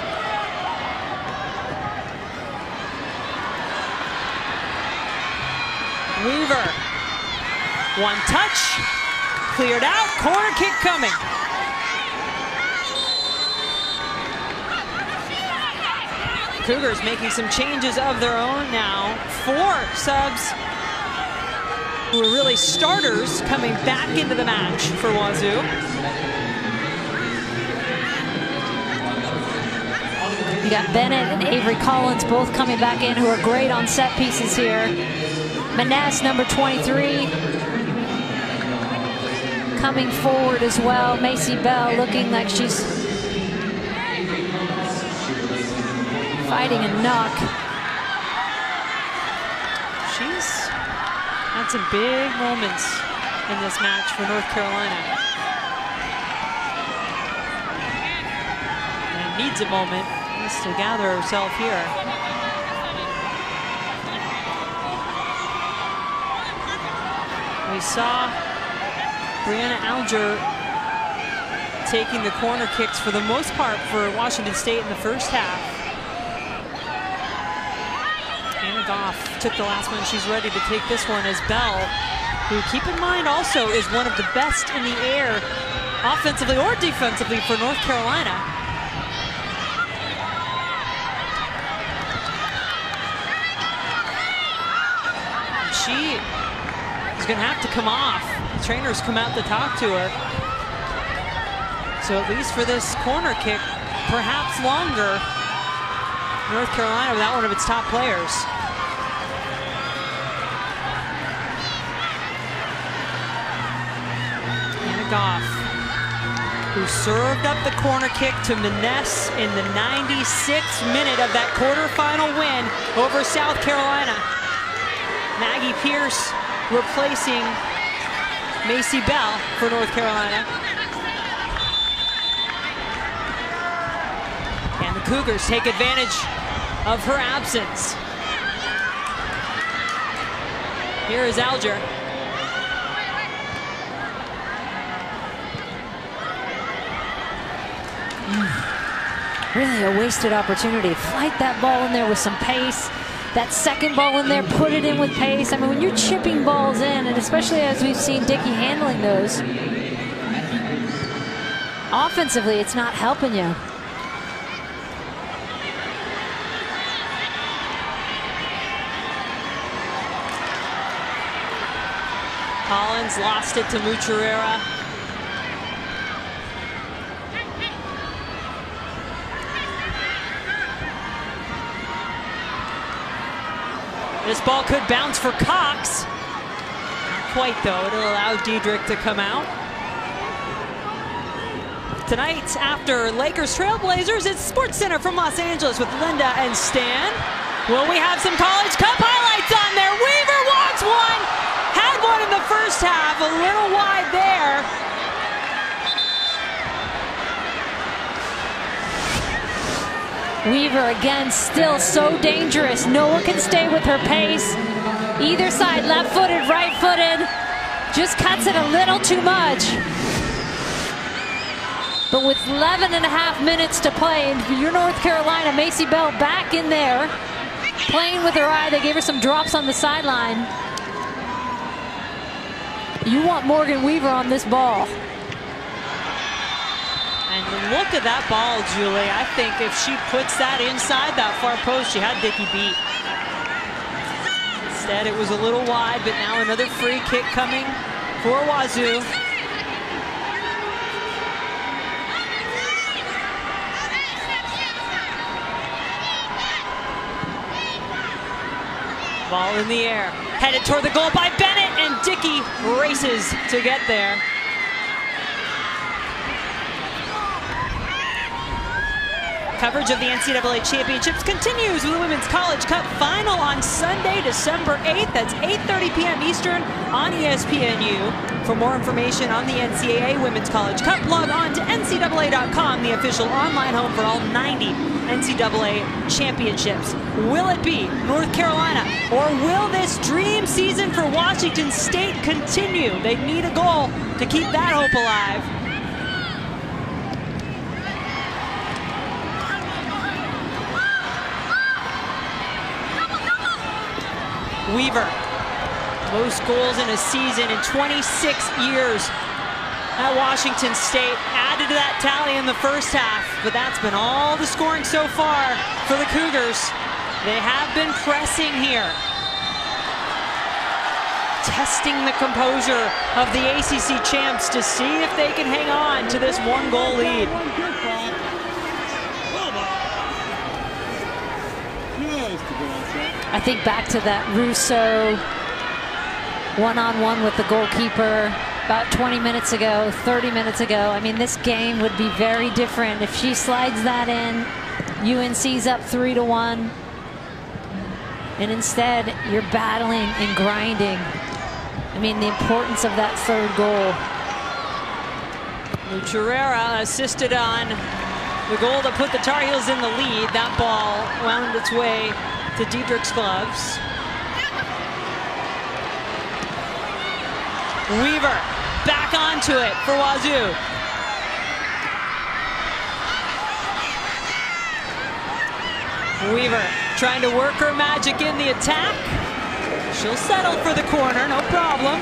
Weaver. One touch. Cleared out. Corner kick coming. Cougars making some changes of their own now. Four subs who are really starters coming back into the match for Wazoo. You got Bennett and Avery Collins both coming back in who are great on set pieces here. Minniss, number 23, coming forward as well. Maycee Bell looking like she's fighting a knock. She's had some big moments in this match for North Carolina. And needs a moment to gather herself here. We saw Brianna Alger taking the corner kicks for the most part for Washington State in the first half. Goff took the last one. She's ready to take this one as Bell, who keep in mind also is one of the best in the air offensively or defensively for North Carolina. She is going to have to come off. The trainers come out to talk to her. So at least for this corner kick, perhaps longer, North Carolina without one of its top players. Goff, who served up the corner kick to Minniss in the 96th minute of that quarterfinal win over South Carolina. Maggie Pierce replacing Maycee Bell for North Carolina. And the Cougars take advantage of her absence. Here is Alger. Really a wasted opportunity. Flight that ball in there with some pace. That second ball in there, put it in with pace. I mean, when you're chipping balls in, and especially as we've seen Dickey handling those, offensively, it's not helping you. Collins lost it to Mucherera. This ball could bounce for Cox. Not quite though, it'll allow Dederick to come out. Tonight, after Lakers Trailblazers, it's Sports Center from Los Angeles with Linda and Stan. Will we have some College Cup highlights on there? Weaver walks one, had one in the first half, a little wide there. Weaver again still so dangerous. No one can stay with her pace. Either side, left-footed, right-footed. Just cuts it a little too much. But with 11 and a half minutes to play, and you're North Carolina, Maycee Bell back in there, playing with her eye. They gave her some drops on the sideline. You want Morgan Weaver on this ball. And look at that ball, Julie. I think if she puts that inside that far post, she had Dickey beat. Instead, it was a little wide, but now another free kick coming for Wazoo. Ball in the air, headed toward the goal by Bennett, and Dickey races to get there. Coverage of the NCAA Championships continues with the Women's College Cup Final on Sunday, December 8th. That's 8.30 p.m. Eastern on ESPNU. For more information on the NCAA Women's College Cup, log on to NCAA.com, the official online home for all 90 NCAA championships. Will it be North Carolina, or will this dream season for Washington State continue? They need a goal to keep that hope alive. Weaver, most goals in a season in 26 years at Washington State. Added to that tally in the first half, but that's been all the scoring so far for the Cougars. They have been pressing here. Testing the composure of the ACC champs to see if they can hang on to this one goal lead. I think back to that Russo one-on-one -on -one with the goalkeeper about 20 minutes ago, 30 minutes ago. I mean, this game would be very different if she slides that in. UNC's up three to one. And instead, you're battling and grinding. I mean, the importance of that third goal. Mucherera assisted on the goal to put the Tar Heels in the lead. That ball wound its way to Dederick's gloves. Weaver back onto it for Wazoo. Weaver trying to work her magic in the attack. She'll settle for the corner, no problem.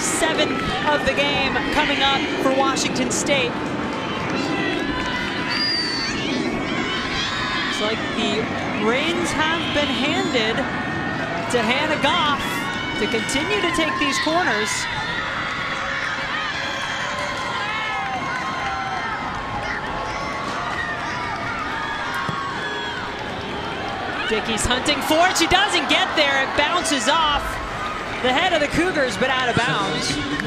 Seventh of the game coming up for Washington State. Looks like the reins have been handed to Hannah Goff to continue to take these corners. Dickey's hunting for it. She doesn't get there. It bounces off the head of the Cougars, but out of bounds.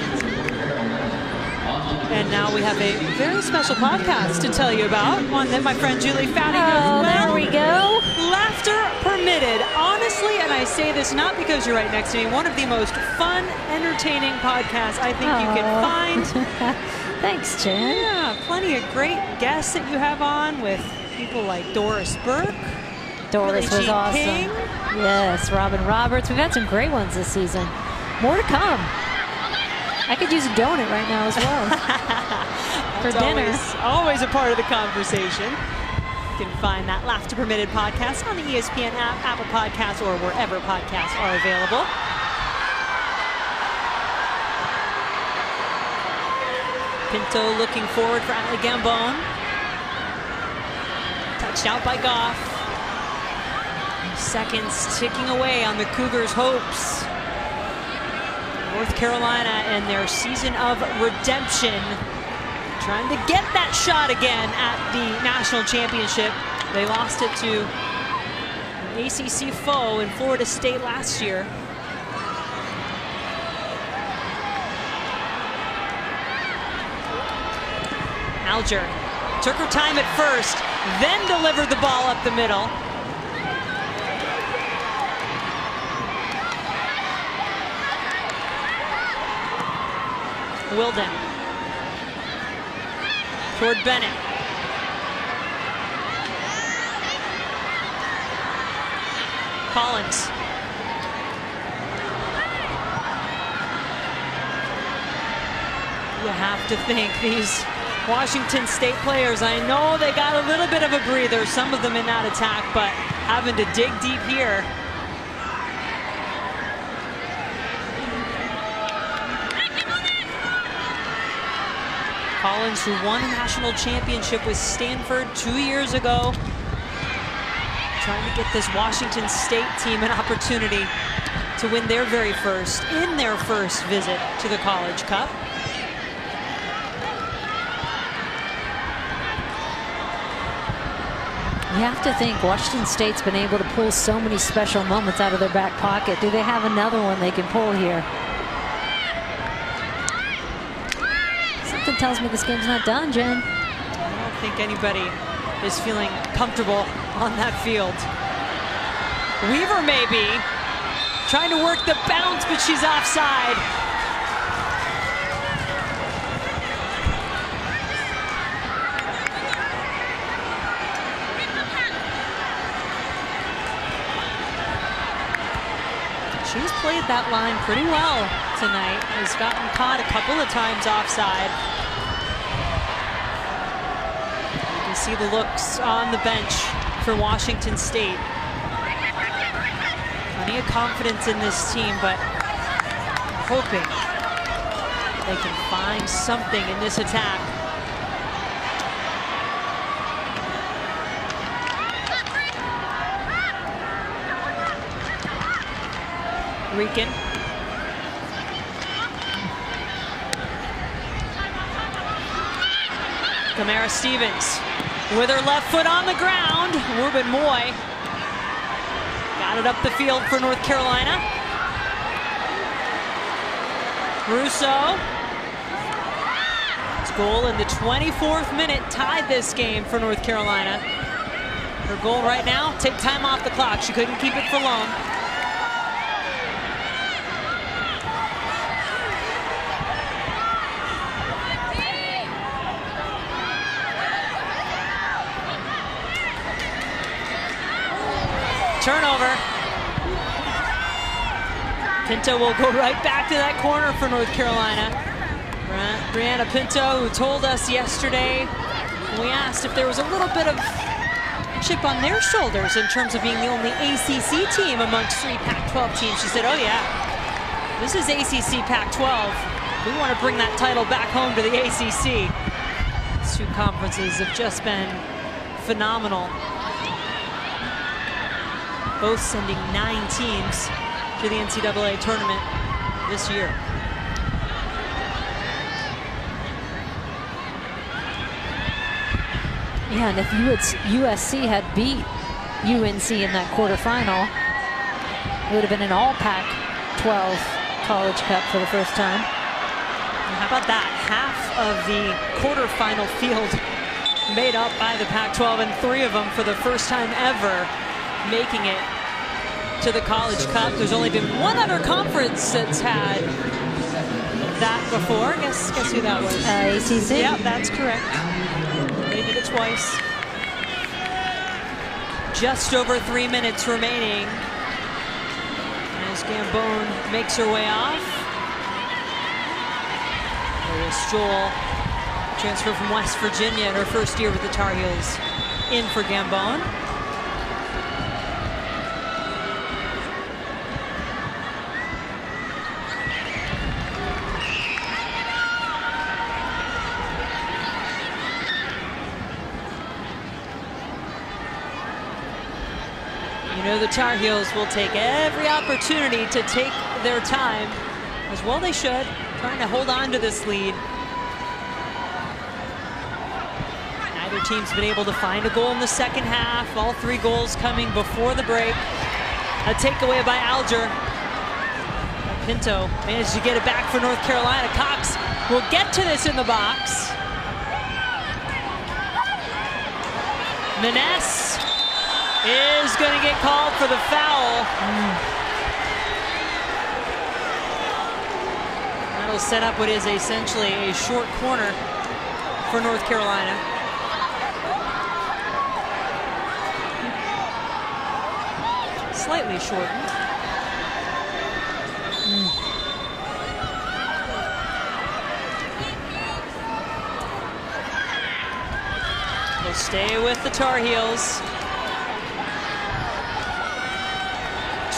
And now we have a very special podcast to tell you about. One that my friend Julie Foudy oh, well. There we go. Laughter permitted. Honestly, and I say this not because you're right next to me, one of the most fun, entertaining podcasts I think oh. you can find. Thanks, Jenn. Yeah, plenty of great guests that you have on with people like Doris Burke. Doris Billie was Jean awesome. King. Yes, Robin Roberts. We've had some great ones this season. More to come. I could use a donut right now as well. for dinner. Always, always a part of the conversation. You can find that Laughter Permitted podcast on the ESPN app, Apple Podcasts, or wherever podcasts are available. Pinto looking forward for Aleigh Gambone. Touched out by Goff. Seconds ticking away on the Cougars' hopes. North Carolina in their season of redemption. Trying to get that shot again at the national championship. They lost it to ACC foe in Florida State last year. Alger took her time at first, then delivered the ball up the middle. Wilden toward Bennett. Collins. You have to think these Washington State players, I know they got a little bit of a breather, some of them in that attack, but having to dig deep here. Collins, who won a national championship with Stanford two years ago, trying to get this Washington State team an opportunity to win their very first, in their first visit to the College Cup. You have to think Washington State's been able to pull so many special moments out of their back pocket. Do they have another one they can pull here? Something tells me this game's not done, Jenn. I don't think anybody is feeling comfortable on that field. Weaver maybe trying to work the bounce, but she's offside. She's played that line pretty well tonight. Has gotten caught a couple of times offside. You can see the looks on the bench for Washington State. Plenty of confidence in this team, but hoping they can find something in this attack. Rican. Gomera Stevens with her left foot on the ground. Wubben-Moy got it up the field for North Carolina. Russo. Goal in the 24th minute tied this game for North Carolina. Her goal right now, take time off the clock. She couldn't keep it for long. Turnover. Pinto will go right back to that corner for North Carolina. Brianna Pinto, who told us yesterday, we asked if there was a little bit of chip on their shoulders in terms of being the only ACC team amongst three Pac-12 teams. She said, oh yeah, this is ACC Pac-12. We want to bring that title back home to the ACC. These two conferences have just been phenomenal both sending nine teams to the NCAA tournament this year. Yeah, and if USC had beat UNC in that quarterfinal, it would have been an all Pac-12 College Cup for the first time. How about that? Half of the quarterfinal field made up by the Pac-12 and three of them for the first time ever making it to the College Cup. There's only been one other conference that's had that before. Guess guess who that was? Uh, ACC. Yeah, that's correct. They did it twice. Just over three minutes remaining. As Gambone makes her way off. There's Joel Transfer from West Virginia in her first year with the Tar Heels in for Gambone. The Tar Heels will take every opportunity to take their time, as well they should, trying to hold on to this lead. Neither team's been able to find a goal in the second half. All three goals coming before the break. A takeaway by Alger. Pinto managed to get it back for North Carolina. Cox will get to this in the box. Minniss is going to get called for the foul. That'll set up what is essentially a short corner for North Carolina. Slightly shortened. They'll stay with the Tar Heels.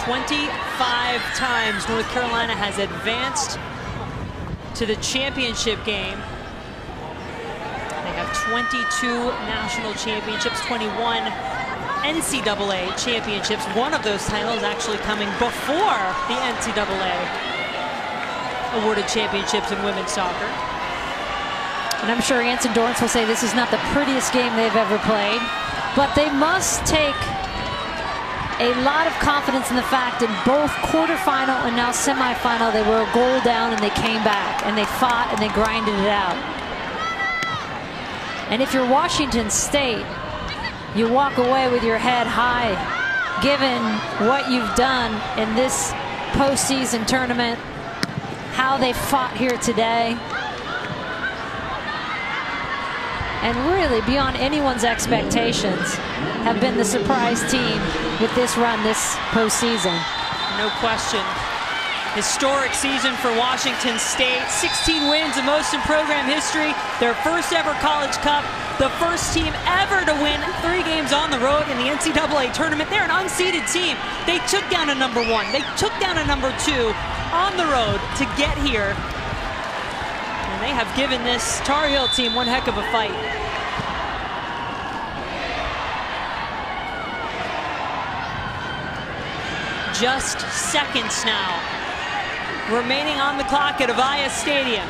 25 times North Carolina has advanced to the championship game. They have 22 national championships, 21 NCAA championships. One of those titles actually coming before the NCAA awarded championships in women's soccer. And I'm sure Anson Dorrance will say this is not the prettiest game they've ever played, but they must take a lot of confidence in the fact in both quarterfinal and now semifinal they were a goal down and they came back and they fought and they grinded it out. And if you're Washington State, you walk away with your head high given what you've done in this postseason tournament, how they fought here today. And really beyond anyone's expectations have been the surprise team with this run this postseason. No question. Historic season for Washington State. 16 wins, the most in program history. Their first ever college cup. The first team ever to win three games on the road in the NCAA tournament. They're an unseeded team. They took down a number one. They took down a number two on the road to get here they have given this Tar Heel team one heck of a fight. Just seconds now remaining on the clock at Avaya Stadium.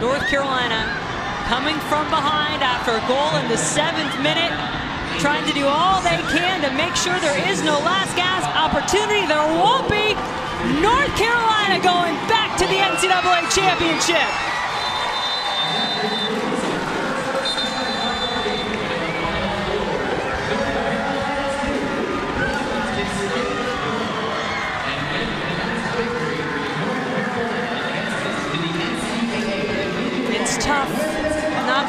North Carolina coming from behind after a goal in the seventh minute, trying to do all they can to make sure there is no last gasp opportunity. There won't be. North Carolina going back to the NCAA championship.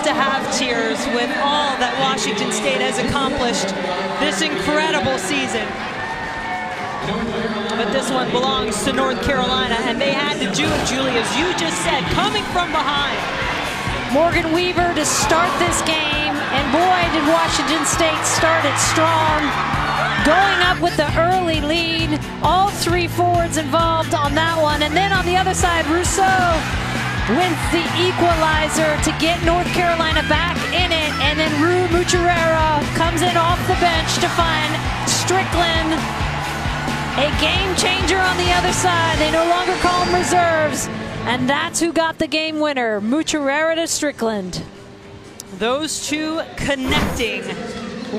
To have tears with all that Washington State has accomplished this incredible season. But this one belongs to North Carolina, and they had to do it, Julie, as you just said, coming from behind. Morgan Weaver to start this game, and boy, did Washington State start it strong. Going up with the early lead, all three forwards involved on that one. And then on the other side, Russo wins the equalizer to get North Carolina back in it. And then Ru Mucherera comes in off the bench to find Strickland. A game changer on the other side. They no longer call them reserves. And that's who got the game winner, Mucherera to Strickland. Those two connecting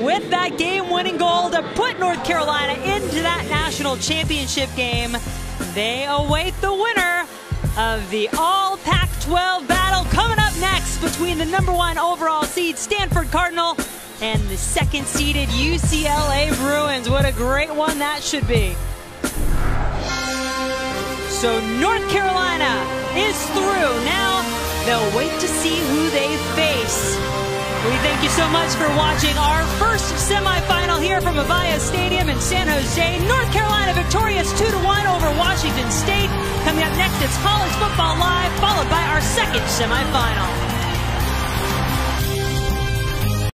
with that game-winning goal to put North Carolina into that national championship game. They await the winner of the All Pac-12 battle coming up next between the number one overall seed Stanford Cardinal and the second seeded UCLA Bruins. What a great one that should be. So North Carolina is through. Now they'll wait to see who they face. We thank you so much for watching our first semifinal here from Avaya Stadium in San Jose. North Carolina victorious 2 to 1 over Washington State. Coming up next, it's college football live, followed by our second semifinal.